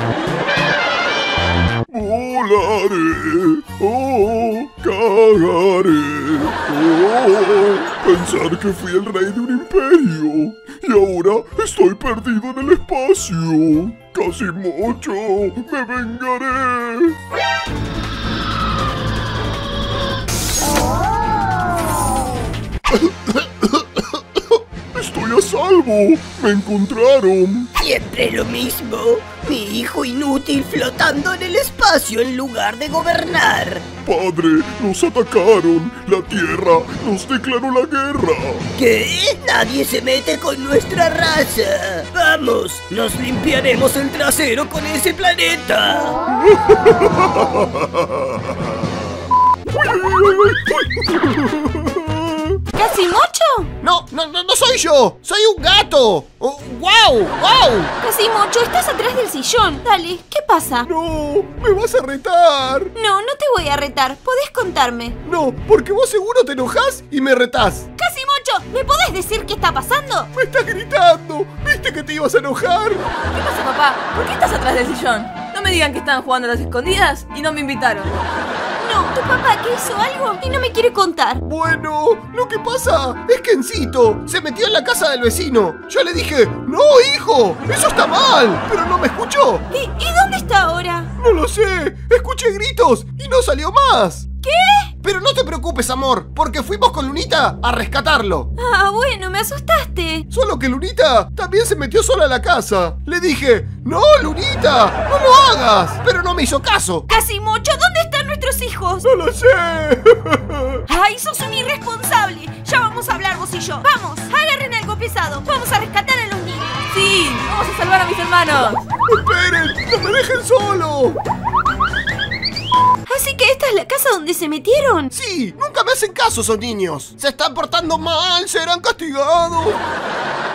Volaré, oh, cagaré, oh, pensar que fui el rey de un imperio y ahora estoy perdido en el espacio. Casi mucho, me vengaré. Estoy a salvo, me encontraron. Siempre lo mismo. Mi hijo inútil flotando en el espacio en lugar de gobernar. Padre, nos atacaron. La Tierra nos declaró la guerra. ¿Qué? Nadie se mete con nuestra raza. Vamos, nos limpiaremos el trasero con ese planeta. ¿Casimocho? No, no, no, no soy yo. Soy un gato. Oh, ¡Wow! ¡Wow! Casimocho, estás atrás del sillón. Dale, ¿qué pasa? No, me vas a retar. No, no te voy a retar. Podés contarme. No, porque vos seguro te enojás y me retás. Casimocho, ¿me podés decir qué está pasando? Me estás gritando. ¿Viste que te ibas a enojar? ¿Qué pasa, papá? ¿Por qué estás atrás del sillón? No me digan que estaban jugando a las escondidas y no me invitaron. No, tu papá que hizo algo y no me quiere contar. Bueno, lo que pasa es que Encito se metió en la casa del vecino. Yo le dije, no, hijo, eso está mal, pero no me escuchó. ¿Y, y dónde está ahora? No lo sé, escuché gritos y no salió más. ¿Qué? Pero no te preocupes, amor, porque fuimos con Lunita a rescatarlo. Ah, bueno, me asustaste. Solo que Lunita también se metió sola a la casa. Le dije, no, Lunita, no lo hagas. Pero no me hizo caso. Casimocho, ¿dónde están nuestros hijos? No lo sé. ¡Ay, sos un irresponsable! Ya vamos a hablar vos y yo. ¡Vamos! ¡Agarren algo pesado! ¡Vamos a rescatar a los niños! ¡Sí! ¡Vamos a salvar a mis hermanos! ¡Esperen! ¡No me dejen solo! Así que esta es la casa donde se metieron. Sí, nunca me hacen caso esos niños. Se están portando mal, serán castigados.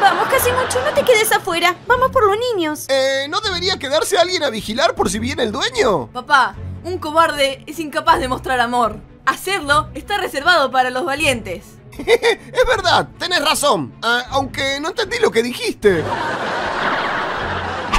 Vamos, Casimocho, no te quedes afuera. Vamos por los niños. Eh, ¿no debería quedarse alguien a vigilar por si viene el dueño? Papá, un cobarde es incapaz de mostrar amor. Hacerlo está reservado para los valientes. es verdad, tenés razón. Ah, aunque no entendí lo que dijiste.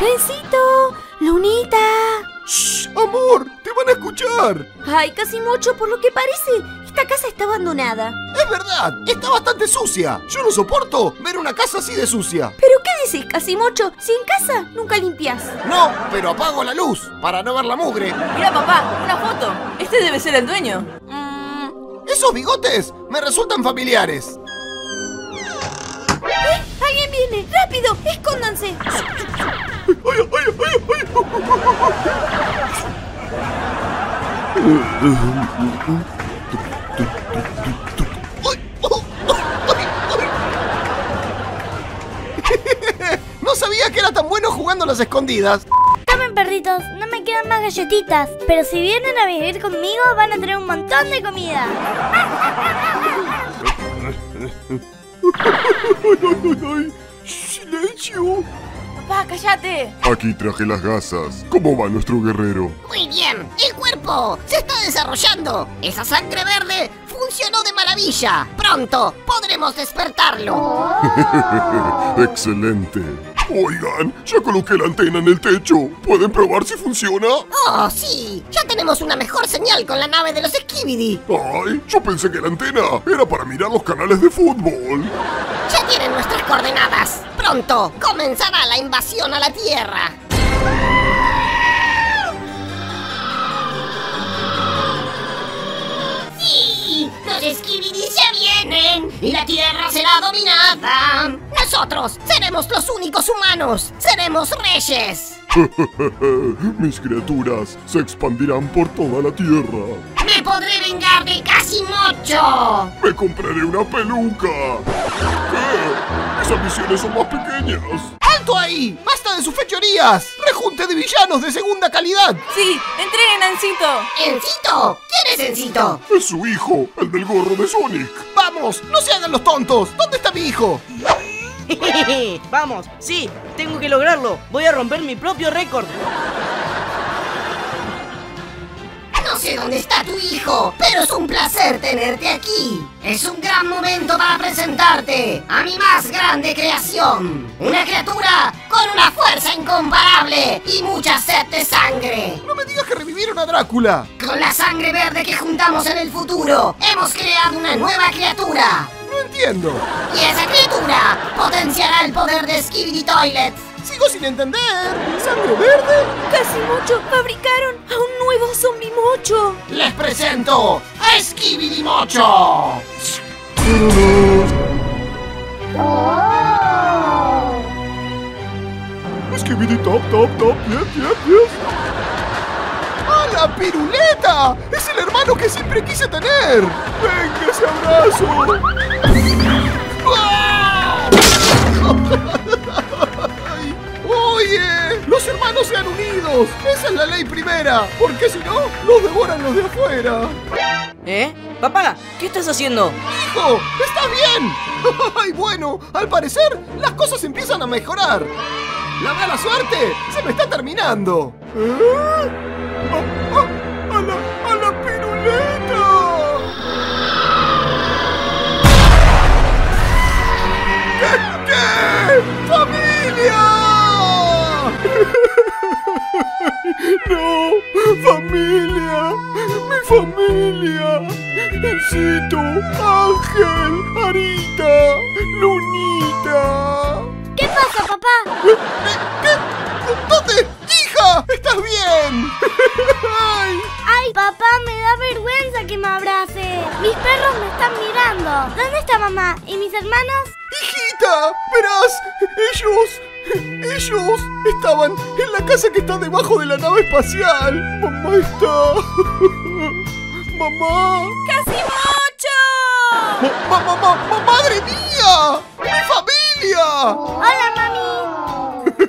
Bencito, Lunita. Shh, amor, te van a escuchar. Ay, Casimocho, por lo que parece, esta casa está abandonada. Es verdad, está bastante sucia. Yo no soporto ver una casa así de sucia. ¿Pero qué dices, Casimocho? Si en casa nunca limpias. No, pero apago la luz para no ver la mugre. Mira, papá, una foto. Este debe ser el dueño. Mm, Esos bigotes me resultan familiares. ¿Eh? ¡Alguien viene! ¡Rápido! ¡Escóndanse! ¡Ay, ay, ay, ay! No sabía que era tan bueno jugando a las escondidas. Tomen perritos, no me quedan más galletitas. Pero si vienen a vivir conmigo van a tener un montón de comida. Ay. ¡Silencio! Papá, cállate. Aquí traje las gasas. ¿Cómo va nuestro guerrero? Muy bien, el cuerpo se está desarrollando. Esa sangre verde funcionó de maravilla. Pronto podremos despertarlo. Excelente. Oigan, ya coloqué la antena en el techo. ¿Pueden probar si funciona? Oh, sí. Ya tenemos una mejor señal con la nave de los Skibidi. Ay, yo pensé que la antena era para mirar los canales de fútbol. Ya tienen nuestras coordenadas. Pronto comenzará la invasión a la Tierra. Los Skibidi ya vienen y la Tierra será dominada. Nosotros seremos los únicos humanos. Seremos reyes. Mis criaturas se expandirán por toda la tierra. Me podré vengar de Casimocho. Me compraré una peluca. ¿Qué? Mis ambiciones son más pequeñas. ¡Alto ahí! ¡Basta de sus fechorías! ¡Rejunte de villanos de segunda calidad! Sí, entreguen a Encito. ¿Encito? ¿Quién es Encito? Es su hijo, el del gorro de Sonic. ¡Vamos! ¡No se hagan los tontos! ¿Dónde está mi hijo? Vamos, sí, tengo que lograrlo. Voy a romper mi propio récord. No sé dónde está tu hijo, pero es un placer tenerte aquí. Es un gran momento para presentarte a mi más grande creación. Una criatura con una fuerza incomparable y mucha sed de sangre. No me digas que revivieron a Drácula. Con la sangre verde que juntamos en el futuro, hemos creado una nueva criatura. No entiendo. Y esa criatura potenciará el poder de Skibidi Toilet. Sigo sin entender. ¿Sangre verde? Casimocho, fabricaron a un nuevo zombie mocho. Les presento a Skibidi Mocho. Skibidi top, top, top, yes, yes, yes. ¡Ah, la piruleta! ¡Es el hermano que siempre quise tener! ¡Venga ese abrazo! ¡Ah! ¡Oye! ¡Los hermanos se han unidos! ¡Esa es la ley primera! Porque si no, los devoran los de afuera. ¿Eh? Papá, ¿qué estás haciendo? ¡Hijo! ¡Está bien! ¡Ay, bueno! Al parecer, las cosas empiezan a mejorar. ¡La mala suerte se me está terminando! ¿Eh? ¡A, a- a la, a la piruleta! ¿Qué? ¿Qué? ¡Familia! ¡No! ¡Familia! ¡Mi familia! ¡Encito! ¡Ángel! ¡Arita! ¡Lunita! ¿Qué pasa, papá? ¿Qué? ¿Dónde? ¡Hija! ¿Estás bien? ¡Ay! Ay, papá, me da vergüenza que me abrace. Mis perros me están mirando. ¿Dónde está mamá? ¿Y mis hermanos? ¡Hijita! Verás, ellos... Ellos estaban en la casa que está debajo de la nave espacial. Mamá está... Mamá... ¡Casimocho! ¡Ma, ma, ma, ma- madre mía! ¡Mi familia! Hola, mami.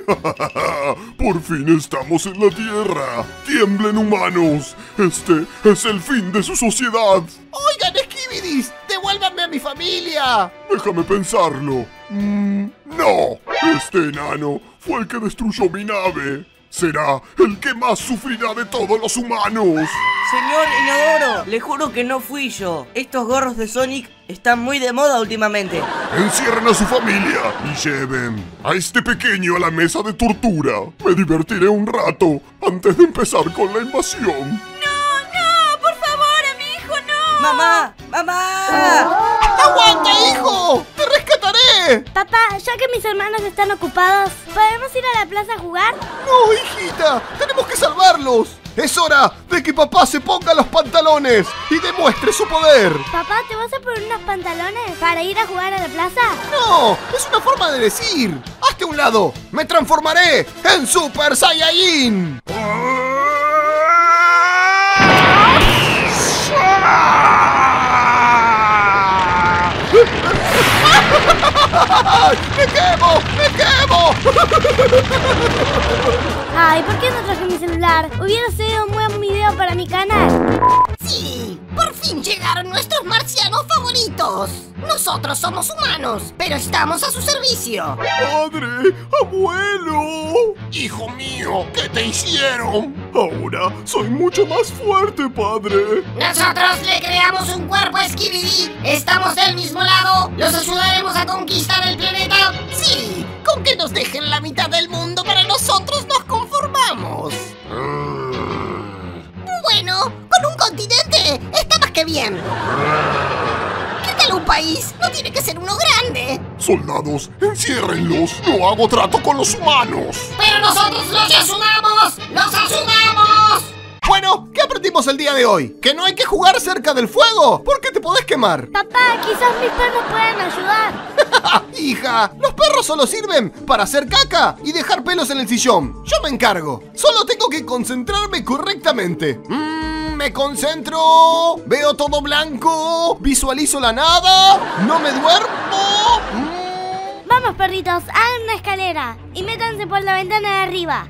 Por fin estamos en la Tierra. Tiemblen humanos. Este es el fin de su sociedad. ¡Oigan, Skibidis! ¡Devuélvanme a mi familia! Déjame pensarlo. Mm, no, este enano fue el que destruyó mi nave. Será el que más sufrirá de todos los humanos. Señor Inodoro, le juro que no fui yo. Estos gorros de Sonic están muy de moda últimamente. Encierren a su familia y lleven a este pequeño a la mesa de tortura. Me divertiré un rato antes de empezar con la invasión. ¡No, no! ¡Por favor, a mi hijo no! ¡Mamá! ¡Mamá! Papá, ya que mis hermanos están ocupados, ¿podemos ir a la plaza a jugar? ¡No, hijita! ¡Tenemos que salvarlos! ¡Es hora de que papá se ponga los pantalones y demuestre su poder! Papá, ¿te vas a poner unos pantalones para ir a jugar a la plaza? ¡No! ¡Es una forma de decir! ¡Hazte a un lado! ¡Me transformaré en Super Saiyajin! ¡Me quemo! ¡Me quemo! Ay, ¿por qué no traje mi celular? Hubiera sido un buen video para mi canal. Sí, por fin llegaron nuestros marcianos favoritos. Nosotros somos humanos, pero estamos a su servicio. ¡Padre! ¡Abuelo! Hijo mío, ¿qué te hicieron? Ahora soy mucho más fuerte, padre. Nosotros le creamos un cuerpo a Skibidi. Estamos del mismo lado. Los ayudaremos a conquistar el planeta. Sí, Con que nos dejen la mitad del mundo para nosotros nos conformamos. Continente está más que bien. ¿Qué tal un país? No tiene que ser uno grande. Soldados, enciérrenlos. No hago trato con los humanos. Pero nosotros los asumamos. ¡Los asumamos! Bueno, ¿qué aprendimos el día de hoy? ¿Que no hay que jugar cerca del fuego? Porque te podés quemar. Papá, quizás mis perros puedan ayudar. Hija, los perros solo sirven para hacer caca y dejar pelos en el sillón. Yo me encargo. Solo tengo que concentrarme correctamente. Mmm, me concentro. Veo todo blanco. Visualizo la nada. No me duermo. Mm. Vamos, perritos, hagan una escalera y métanse por la ventana de arriba.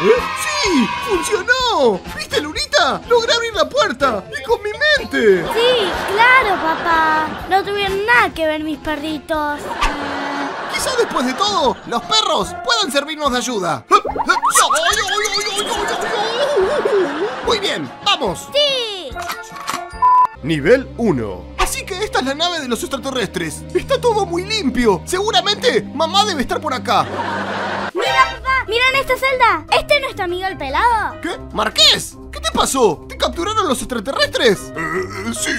¿Eh? ¡Sí! ¡Funcionó! ¿Viste, Lunita? Logré abrir la puerta. ¡Y con mi mente! Sí, claro, papá. No tuvieron nada que ver mis perritos. Quizá después de todo, los perros puedan servirnos de ayuda. Muy bien, vamos. Sí. Nivel 1. Así que esta es la nave de los extraterrestres. Está todo muy limpio. Seguramente mamá debe estar por acá. Mira, papá, miren esta celda. ¿Este es nuestro amigo el pelado? ¿Qué? ¿Marqués? ¿Qué te pasó? ¿Te capturaron los extraterrestres? Eh, sí,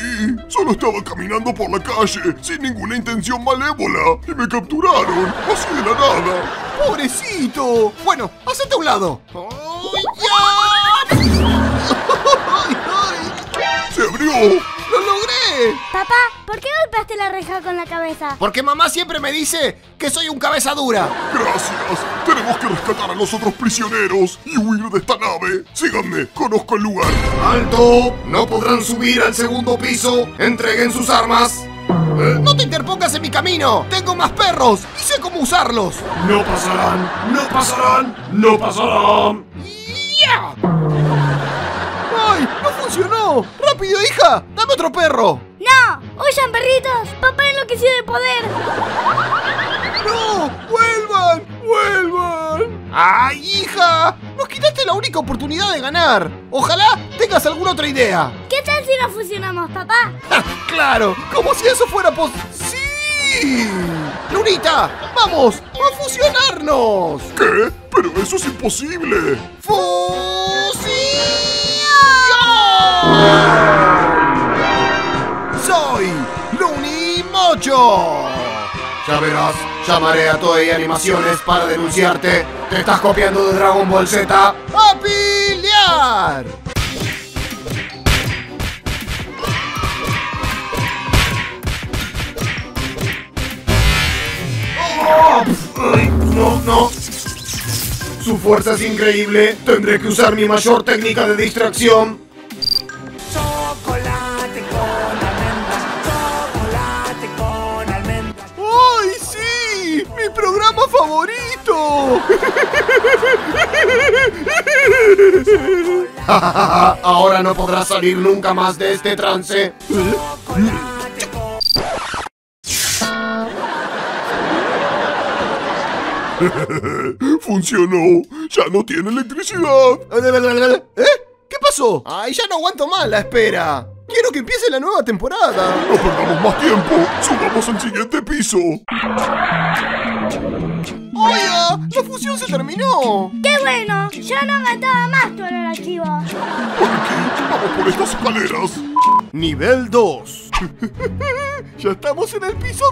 solo estaba caminando por la calle sin ninguna intención malévola y me capturaron, así de la nada. ¡Pobrecito! Bueno, hacete a un lado. ¡Ay, ya! ¡Se abrió! Papá, ¿por qué golpeaste la reja con la cabeza? Porque mamá siempre me dice que soy un cabeza dura. Gracias. Tenemos que rescatar a los otros prisioneros y huir de esta nave. Síganme, conozco el lugar. ¡Alto! No podrán subir al segundo piso. Entreguen sus armas. No te interpongas en mi camino. Tengo más perros y sé cómo usarlos. No pasarán, no pasarán, no pasarán. ¡Ya! ¡Ay! ¡No funcionó! ¡Rápido, hija! ¡Dame otro perro! ¡No! ¡Huyan, perritos! ¡Papá enloqueció de poder! ¡No! ¡Vuelvan! ¡Vuelvan! ¡Ay, hija! Nos quitaste la única oportunidad de ganar. Ojalá tengas alguna otra idea. ¿Qué tal si no fusionamos, papá? ¡Ja! ¡Claro! ¡Como si eso fuera pos... ¡Sí! ¡Lunita! ¡Vamos! ¡A fusionarnos! ¿Qué? Pero eso es imposible. ¡Fusión! ¡Soy Lunimocho! Ya verás, llamaré a Toei Animaciones para denunciarte. Te estás copiando de Dragon Ball Z. ¡A no, no. Su fuerza es increíble. Tendré que usar mi mayor técnica de distracción. Chocolate favorito! Ahora no podrás salir nunca más de este trance. Funcionó. Ya no tiene electricidad. ¿Eh? ¿Qué pasó? Ay, ya no aguanto más la espera. Quiero que empiece la nueva temporada. No perdamos más tiempo. Subamos al siguiente piso. ¡Oiga! ¡La fusión se terminó! ¡Qué bueno! Yo no aguantaba más todo el archivo. Por aquí, vamos por estas escaleras. Nivel 2. ya estamos en el piso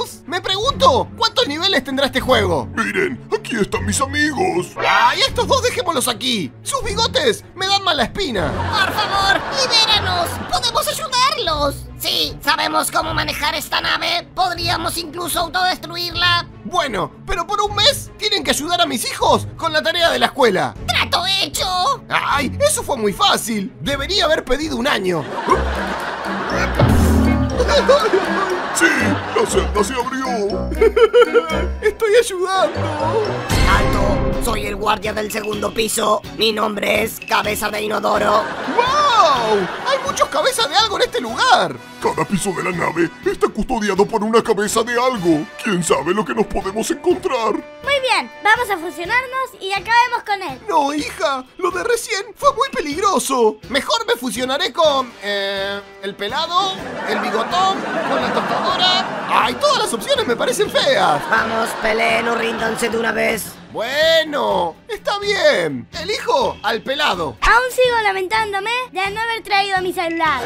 2. Me pregunto, ¿cuántos niveles tendrá este juego? Miren, aquí están mis amigos. ¡Ay, estos dos dejémoslos aquí! ¡Sus bigotes me dan mala espina! Por favor, libéranos. Podemos ayudarlos. Sí, sabemos cómo manejar esta nave. Podríamos incluso autodestruirla. Bueno, pero por un mes tienen que ayudar a mis hijos con la tarea de la escuela. ¡Trato hecho! ¡Ay, eso fue muy fácil! Debería haber pedido un año. Sí, la celda se abrió. Estoy ayudando. Alto, soy el guardia del segundo piso. Mi nombre es Cabeza de Inodoro. ¡Wow! Hay muchos cabezas de algo en este lugar. Cada piso de la nave está custodiado por una cabeza de algo. ¿Quién sabe lo que nos podemos encontrar? Muy bien, vamos a fusionarnos y acabemos con él. No, hija, lo de recién fue muy peligroso. Mejor me fusionaré con... Eh, el pelado, el bigotón, con la tostadora. ¡Ay, todas las opciones me parecen feas! Vamos, peleen o ríndanse de una vez. Bueno, está bien. Elijo al pelado. Aún sigo lamentándome de no haber traído mi celular.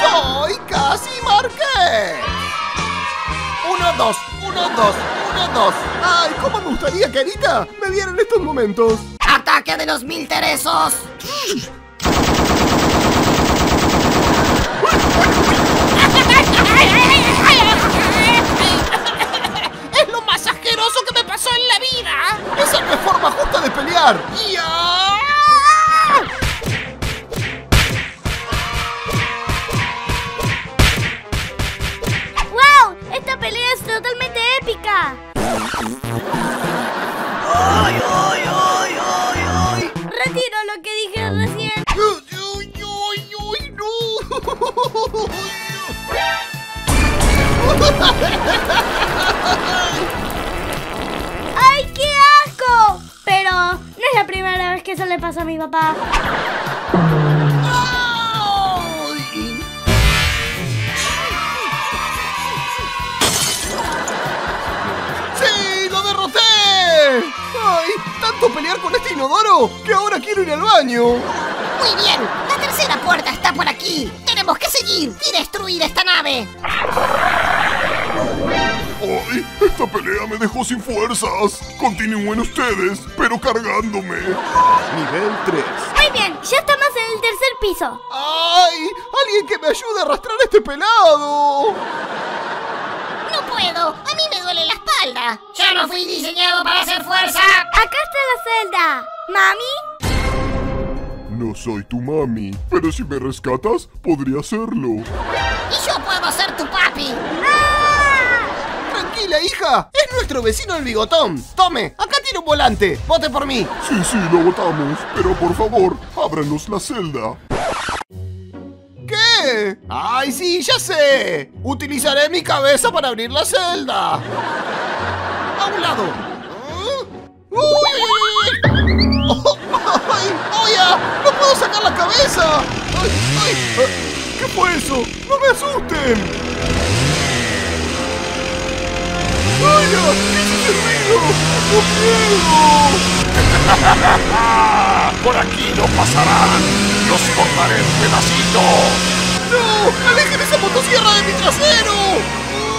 ¡Soy casi Marqués! Uno, dos, uno, dos, uno, dos. ¡Ay, cómo me gustaría que Anita me viera en estos momentos! ¡Ataque de los mil teresos! pasó en la vida! ¡Esa no es forma justa de pelear! ¡Ya! ¡Wow! Esta pelea es totalmente épica. ¡Ay, ay, ay, ay, ay! Retiro lo que dije recién. ¡Uy, uy, uy, no! que eso le pasa a mi papá. ¡Sí! ¡Lo derroté! ¡Ay! ¡Tanto pelear con este inodoro que ahora quiero ir al baño! Muy bien, la tercera puerta está por aquí. Tenemos que seguir y destruir esta nave. ¡Ay! Esta pelea me dejó sin fuerzas. Continúen ustedes, pero cargándome. Nivel 3. Muy bien, ya estamos en el tercer piso. ¡Ay! ¡Alguien que me ayude a arrastrar a este pelado! No puedo, a mí me duele la espalda. Yo no fui diseñado para hacer fuerza. Acá está la celda. ¿Mami? No soy tu mami, pero si me rescatas, podría hacerlo. Y yo puedo ser tu papi. Tranquila, hija. Es nuestro vecino el bigotón. Tome, acá tiene un volante. Vote por mí. Sí, sí, lo votamos, pero por favor, ábranos la celda. ¿Qué? ¡Ay, sí, ya sé! Utilizaré mi cabeza para abrir la celda. A un lado. ¡Uy, uy, uy, uy! ¡Oh, ¡Ay! ¡Oya! ¡No puedo sacar la cabeza! ¡Ay, ay! ah, ¿Qué fue eso? ¡No me asusten! ¡Oya! ¿Qué es ese ruido? ¡No! Por aquí no pasarán. Los cortaré en pedacitos. ¡No! ¡Alejen esa motosierra de mi trasero!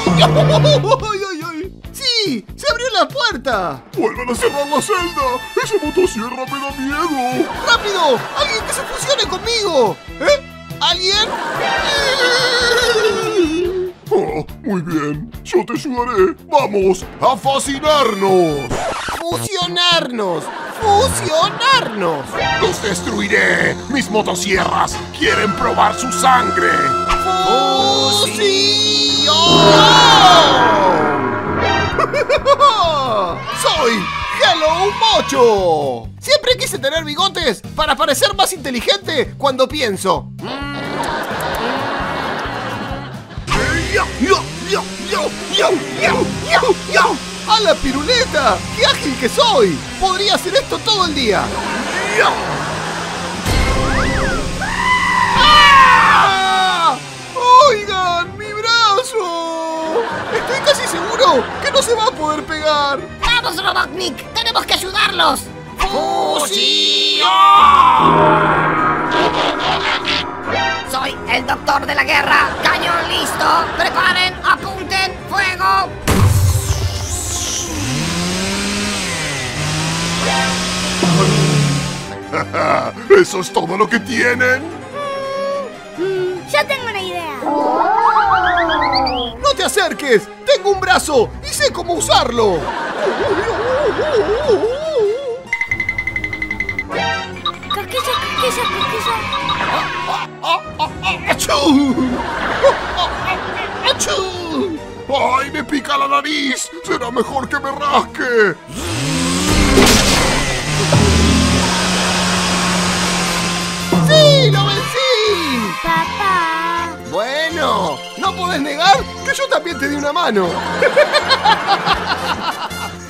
¡Ay, ay, ay! ¡Sí! ¡Se abrió la puerta! ¡Vuelvan a cerrar la celda! ¡Esa motosierra me da miedo! ¡Rápido! ¡Alguien que se fusione conmigo! ¿Eh? ¿Alguien? Oh, muy bien, yo te ayudaré. ¡Vamos a fascinarnos! ¡Fusionarnos! ¡Fusionarnos! Los destruiré. Mis motosierras quieren probar su sangre. ¡Fusión! ¡Soy Hello Mocho! Siempre quise tener bigotes para parecer más inteligente cuando pienso. ¡Yo, yo, yo, yo, yo, yo, yo, yo! ¡A la piruleta! ¡Qué ágil que soy! Podría hacer esto todo el día. ¡Yo! ¡Ah! ¡Oigan! ¡Mi brazo! Estoy casi seguro que no se va a poder pegar. ¡Vamos, Robotnik! ¡Tenemos que ayudarlos! ¡Fusión! Soy el doctor de la guerra. Cañón listo. Preparen, apunten, fuego. ¿Eso es todo lo que tienen? Ya tengo una idea. ¡No te acerques! ¡Tengo un brazo y sé cómo usarlo! ¡Achú! ¡Achú! ¡Ay, me pica la nariz! ¡Será mejor que me rasque! ¡Sí, lo vencí! ¡Papá! Bueno, no podés negar que yo también te di una mano.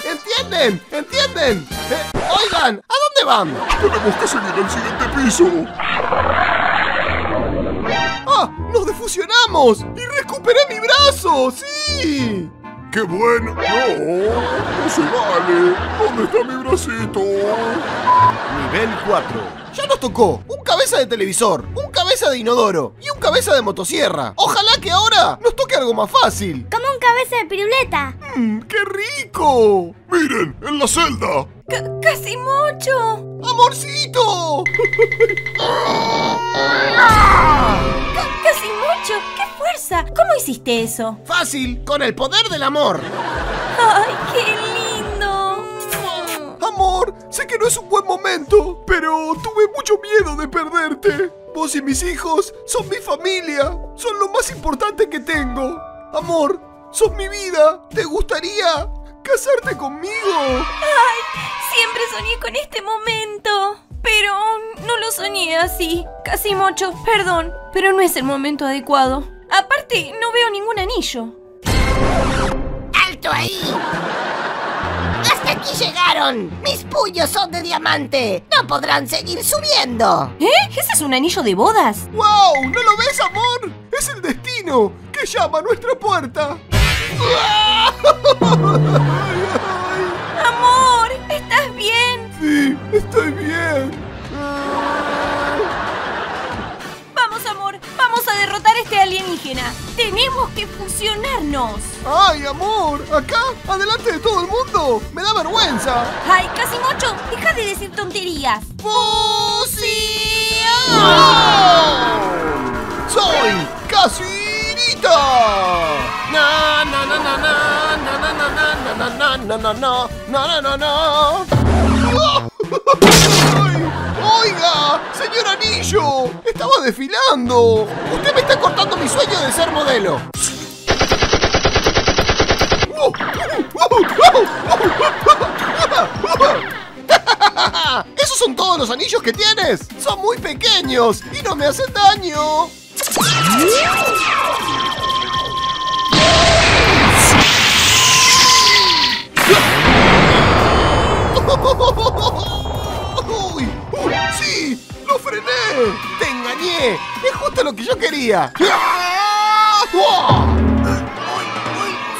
¿Entienden? ¿Entienden? Eh, oigan, ¿a dónde van? Tenemos que seguir al siguiente piso. ¡Ah! ¡Nos defusionamos! ¡Y recuperé mi brazo! ¡Sí! ¡Qué bueno! ¡No! ¡No se vale! ¿Dónde está mi bracito? Nivel 4. Ya nos tocó un cabeza de televisor, un cabeza de inodoro y un cabeza de motosierra. Ojalá que ahora nos toque algo más fácil. Como un cabeza de piruleta. ¡Mmm, qué rico! ¡Miren! ¡En la celda! Ca- ¡Casi mucho! ¡Amorcito! Ca- ¡Casi mucho! ¡Qué fuerza! ¿Cómo hiciste eso? Fácil, con el poder del amor. ¡Ay, qué lindo! Sé que no es un buen momento, pero tuve mucho miedo de perderte. Vos y mis hijos son mi familia, son lo más importante que tengo. Amor, sos mi vida. ¿Te gustaría casarte conmigo? ¡Ay! Siempre soñé con este momento. Pero no lo soñé así. Casi mucho, perdón, pero no es el momento adecuado. Aparte, no veo ningún anillo. ¡Alto ahí! ¡Hasta aquí llegaron! ¡Mis puños son de diamante! ¡No podrán seguir subiendo! ¿Eh? ¿Ese es un anillo de bodas? ¡Wow! ¿No lo ves, amor? Es el destino que llama a nuestra puerta. ¡Amor! ¿Estás bien? Sí, estoy bien. Derrotar a este alienígena. Tenemos que fusionarnos. ¡Ay, amor! ¿Acá? ¿Adelante de todo el mundo? ¡Me da vergüenza! ¡Ay, casi mucho! Deja de decir tonterías. ¡Fusión! ¡Soy Casinita! ¡Na, na, na, na, na, na, na, na, na, na, na, na, na, na, na, na, na! ¡Oiga! ¡Señor Anillo! ¡Estaba desfilando! ¡Usted me está cortando mi sueño de ser modelo! ¿Esos son todos los anillos que tienes? Son muy pequeños y no me hacen daño. ¡Lo frené! ¡Te engañé! ¡Es justo lo que yo quería! ¡Ah! ¡Ah!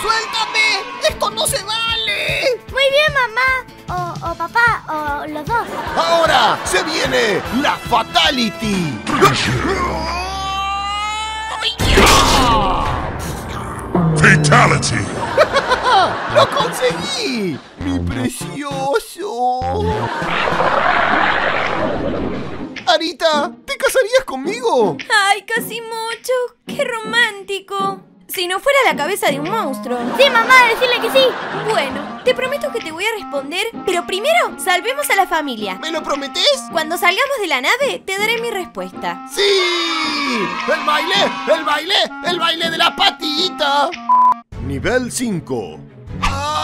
¡Suéltame! ¡Esto no se vale! Muy bien, mamá. O, o papá, o los dos. ¡Ahora se viene la Fatality! Fatality. ¡Lo conseguí! ¡Mi precioso! Anita, ¿te casarías conmigo? ¡Ay, casi mucho! ¡Qué romántico! Si no fuera la cabeza de un monstruo. Sí, mamá, decirle que sí. Bueno, te prometo que te voy a responder, pero primero salvemos a la familia. ¿Me lo prometés? Cuando salgamos de la nave, te daré mi respuesta. ¡Sí! ¡El baile! ¡El baile! ¡El baile de la patita! Nivel 5.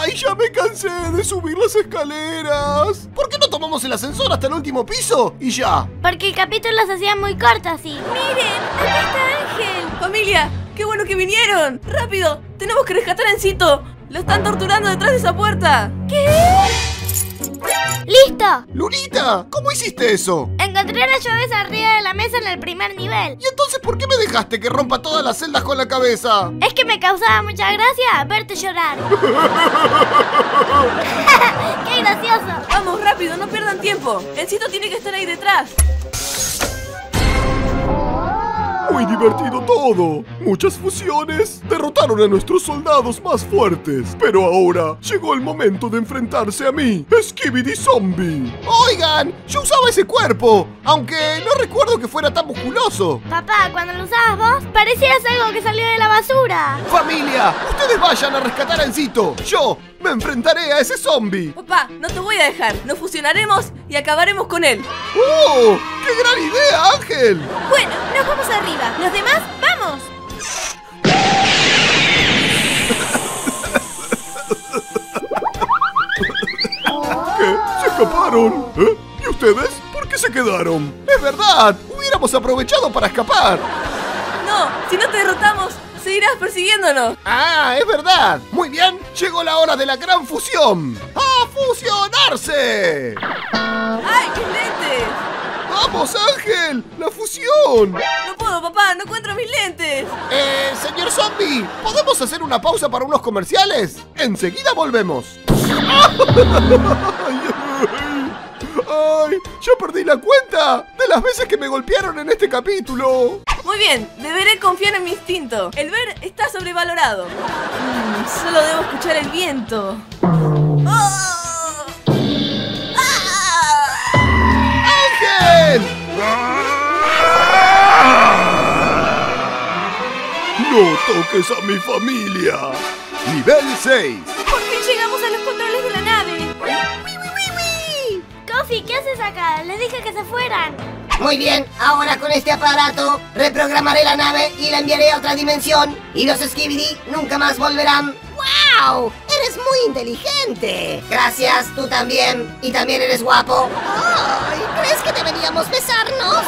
¡Ay, ya me cansé de subir las escaleras! ¿Por qué no tomamos el ascensor hasta el último piso y ya? Porque el capítulo se hacía muy corto así. ¡Miren! ¡Acá está Ángel! ¡Familia! ¡Qué bueno que vinieron! ¡Rápido! ¡Tenemos que rescatar a Encito! ¡Lo están torturando detrás de esa puerta! ¡Listo! ¡Lunita! ¿Cómo hiciste eso? Encontré las llaves arriba de la mesa en el primer nivel. ¿Y entonces por qué me dejaste que rompa todas las celdas con la cabeza? Es que me causaba mucha gracia verte llorar. ¡Qué gracioso! ¡Vamos, rápido! ¡No pierdan tiempo! Encito tiene que estar ahí detrás. Muy divertido todo. Muchas fusiones derrotaron a nuestros soldados más fuertes. Pero ahora llegó el momento de enfrentarse a mí, Skibidi Zombie. Oigan, yo usaba ese cuerpo, aunque no recuerdo que fuera tan musculoso. Papá, cuando lo usabas vos, parecías algo que salió de la basura. Familia, ustedes vayan a rescatar a Encito. Yo me enfrentaré a ese zombie. Papá, no te voy a dejar. Nos fusionaremos y acabaremos con él. ¡Oh! ¡Qué gran idea, Ángel! Bueno, nos vamos arriba. ¿Los demás? ¡Vamos! ¿Qué? ¿Se escaparon? ¿Eh? ¿Y ustedes? ¿Por qué se quedaron? Es verdad, hubiéramos aprovechado para escapar. No, si no te derrotamos, seguirás persiguiéndonos. Ah, es verdad. Muy bien, llegó la hora de la gran fusión. ¡A fusionarse! ¡Ay, mis lentes! ¡Vamos, Ángel! ¡La fusión! No puedo, papá, no encuentro mis lentes. Eh, señor zombie, ¿podemos hacer una pausa para unos comerciales? Enseguida volvemos. ¡Ay! ¡Ya perdí la cuenta de las veces que me golpearon en este capítulo! Muy bien, deberé confiar en mi instinto. El ver está sobrevalorado. Mm, solo debo escuchar el viento. ¡Oh! ¡Ah! ¡Ángel! ¡No toques a mi familia! Nivel 6. Por fin llegamos a los controles de la nave. Coffee, ¿qué haces acá? Les dije que se fueran. Muy bien, ahora con este aparato reprogramaré la nave y la enviaré a otra dimensión. Y los Skibidi nunca más volverán. ¡Wow! Eres muy inteligente. Gracias, tú también. Y también eres guapo. Ay, ¿crees que deberíamos besarnos?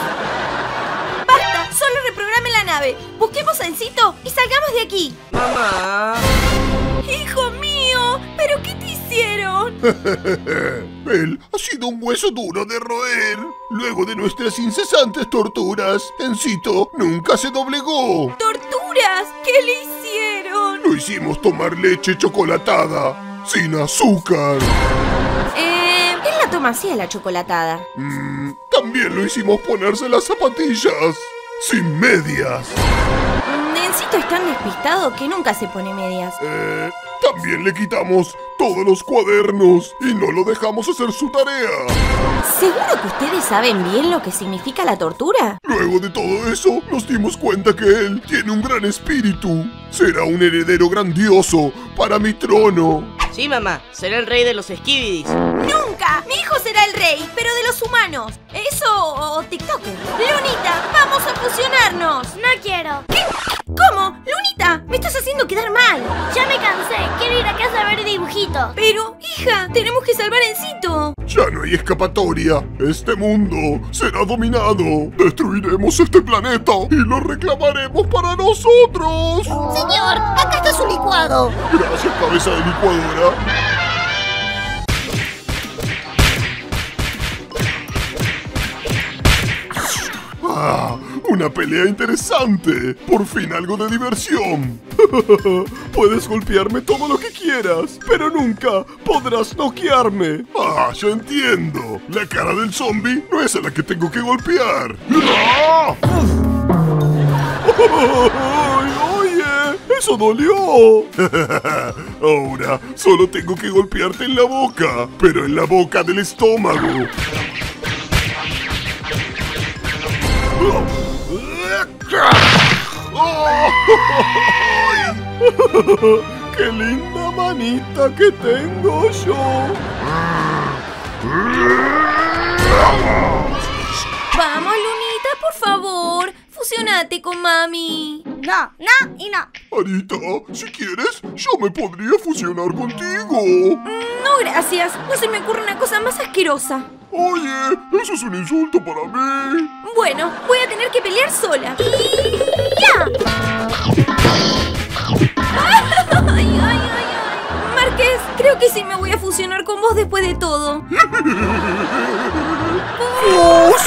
Basta, solo reprograme la nave. Busquemos a Encito y salgamos de aquí. Mamá. Hijo mío, ¿pero qué te hicieron? Él ha sido un hueso duro de roer. Luego de nuestras incesantes torturas, Encito nunca se doblegó. ¿Torturas? ¿Qué le hicieron? Lo hicimos tomar leche chocolatada, sin azúcar. Eh, él la toma así a la chocolatada. Mm, también lo hicimos ponerse las zapatillas, sin medias. Nencito es tan despistado que nunca se pone medias. Eh, también le quitamos todos los cuadernos y no lo dejamos hacer su tarea. ¿Seguro que ustedes saben bien lo que significa la tortura? Luego de todo eso, nos dimos cuenta que él tiene un gran espíritu. Será un heredero grandioso para mi trono. Sí, mamá, será el rey de los skibidis. ¡Nunca! Mi hijo será el rey, pero de los humanos. Eso o TikToker. Lunita, vamos a fusionarnos. No quiero. ¿Qué? ¿Cómo? Lunita, me estás haciendo quedar mal. Ya me cansé. Quiero ir a casa a ver dibujitos. Pero, hija, tenemos que salvar a Encito. Ya no hay escapatoria. Este mundo será dominado. Destruiremos este planeta y lo reclamaremos para nosotros. Señor, acá está su licuado. Gracias, cabeza de licuadora. Ah, una pelea interesante. Por fin algo de diversión. Puedes golpearme todo lo que quieras, pero nunca podrás noquearme. Ah, ya entiendo. La cara del zombie no es a la que tengo que golpear. ¡Ah! ¡Ay, oye! ¡Eso dolió! Ahora solo tengo que golpearte en la boca, pero en la boca del estómago. ¡Ay! ¡Qué linda manita que tengo yo! Vamos, Lunita, por favor. Fusionate con mami. No, no y no. Anita, si quieres, yo me podría fusionar contigo. No, gracias. No se me ocurre una cosa más asquerosa. Oye, eso es un insulto para mí. Bueno, voy a tener que pelear sola. ¡Ya! ay, ay, ay, ay. Márquez, creo que sí me voy a fusionar con vos después de todo.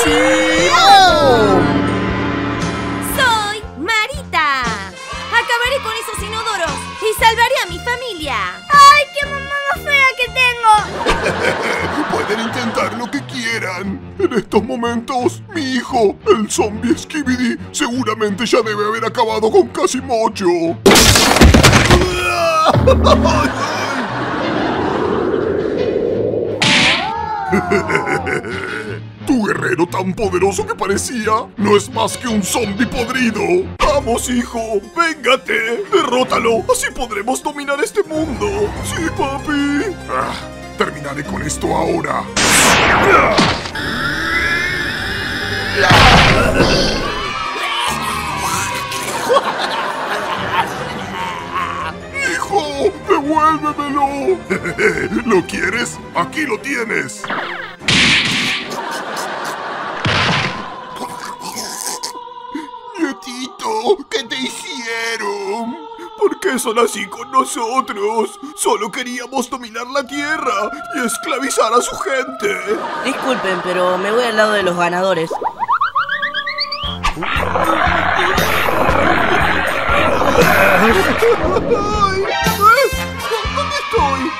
Soy con esos inodoros y salvaré a mi familia. ¡Ay, qué mamá más fea que tengo! Pueden intentar lo que quieran. En estos momentos, mi hijo, el zombie Skibidi, seguramente ya debe haber acabado con Casimocho. Tu guerrero tan poderoso que parecía no es más que un zombie podrido. Vamos, hijo, véngate, derrótalo, así podremos dominar este mundo. Sí, papi. Ah, terminaré con esto ahora. ¡Hijo! ¡Devuélvemelo! ¿Lo quieres? Aquí lo tienes. Qué son así con nosotros? Solo queríamos dominar la tierra y esclavizar a su gente. Disculpen, pero me voy al lado de los ganadores. ¿Dónde estoy?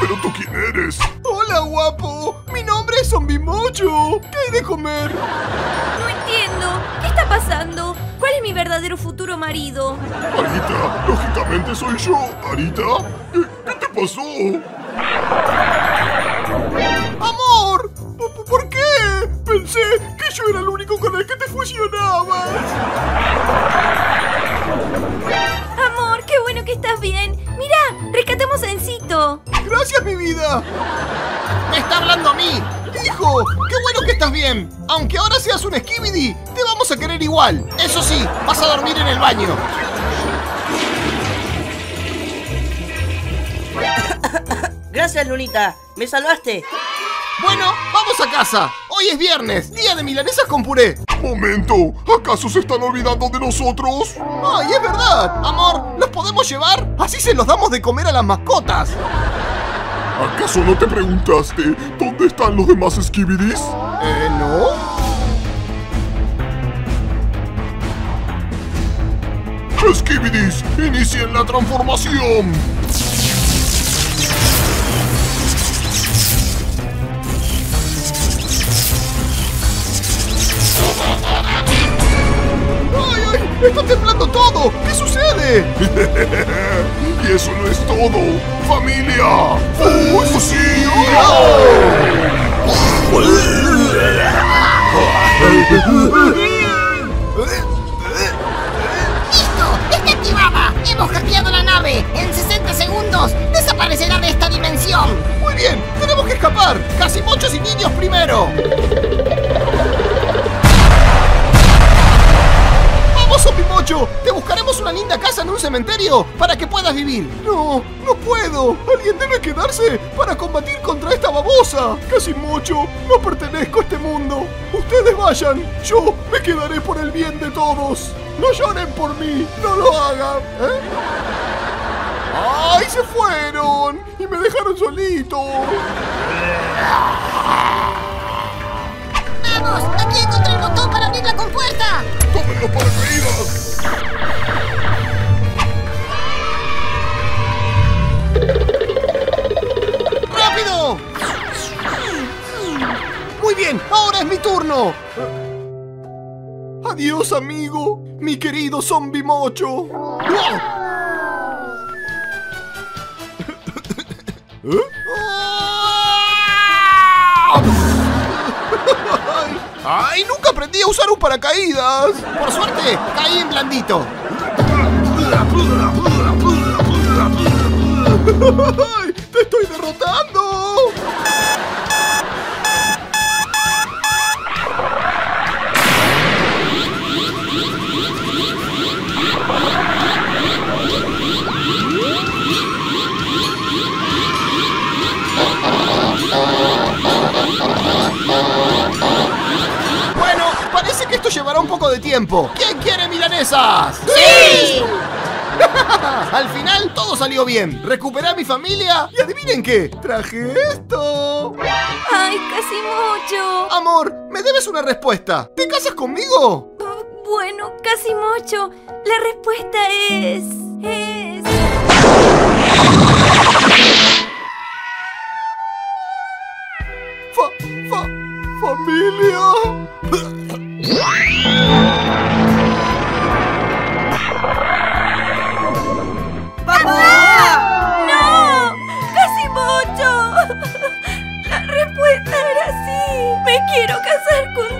¿Pero tú quién eres? Hola, guapo. Mi nombre Zombie Mocho. ¿Qué hay de comer? No entiendo. ¿Qué está pasando? ¿Cuál es mi verdadero futuro marido? Arita, lógicamente soy yo. Arita, ¿qué, qué te pasó? ¡Amor! ¿Por, qué? Pensé que yo era el único con el que te fusionabas. Amor, qué bueno que estás bien. Mira, rescatamos a Encito. Gracias, mi vida. Me está hablando a mí. Hijo, qué bueno que estás bien. Aunque ahora seas un skibidi, te vamos a querer igual. Eso sí, vas a dormir en el baño. Gracias, Lunita. Me salvaste. Bueno, vamos a casa. Hoy es viernes, día de milanesas con puré. Momento, ¿acaso se están olvidando de nosotros? Ay, es verdad. Amor, ¿los podemos llevar? Así se los damos de comer a las mascotas. ¿Acaso no te preguntaste dónde están los demás skibidis? Eh, ¿no? ¡Skibidis! ¡Inicien la transformación! ¡Está temblando todo! ¿Qué sucede? y eso no es todo. ¡Familia! ¡Listo! ¡Está activada! ¡Hemos hackeado la nave! ¡En 60 segundos desaparecerá de esta dimensión! Muy bien, tenemos que escapar. Casi muchos y niños primero. ¡Vamos, Zombimocho! Te buscaremos una linda casa en un cementerio para que puedas vivir. No, no puedo. Alguien debe quedarse para combatir contra esta babosa. Casi mucho. No pertenezco a este mundo. Ustedes vayan. Yo me quedaré por el bien de todos. No lloren por mí. No lo hagan. ¿eh? ¡Ay, se fueron! Y me dejaron solito. ¡Vamos! ¡Aquí encontré el botón para abrir la compuerta! ¡Tomen los paracaídas! ¡Rápido! Muy bien, ahora es mi turno. Adiós, amigo, mi querido zombie mocho. ¿Eh? ¡Ay! ¡Nunca aprendí a usar un paracaídas! Por suerte, caí en blandito. ¡Te estoy derrotando! Bueno, parece que esto llevará un poco de tiempo. ¿Quién quiere milanesas? ¡Sí! Al final todo salió bien. Recuperé a mi familia y adivinen qué. Traje esto. Ay, casi mucho. Amor, me debes una respuesta. ¿Te casas conmigo? Uh, Bueno, casi mucho. La respuesta es... es... Fa, fa, familia. hablar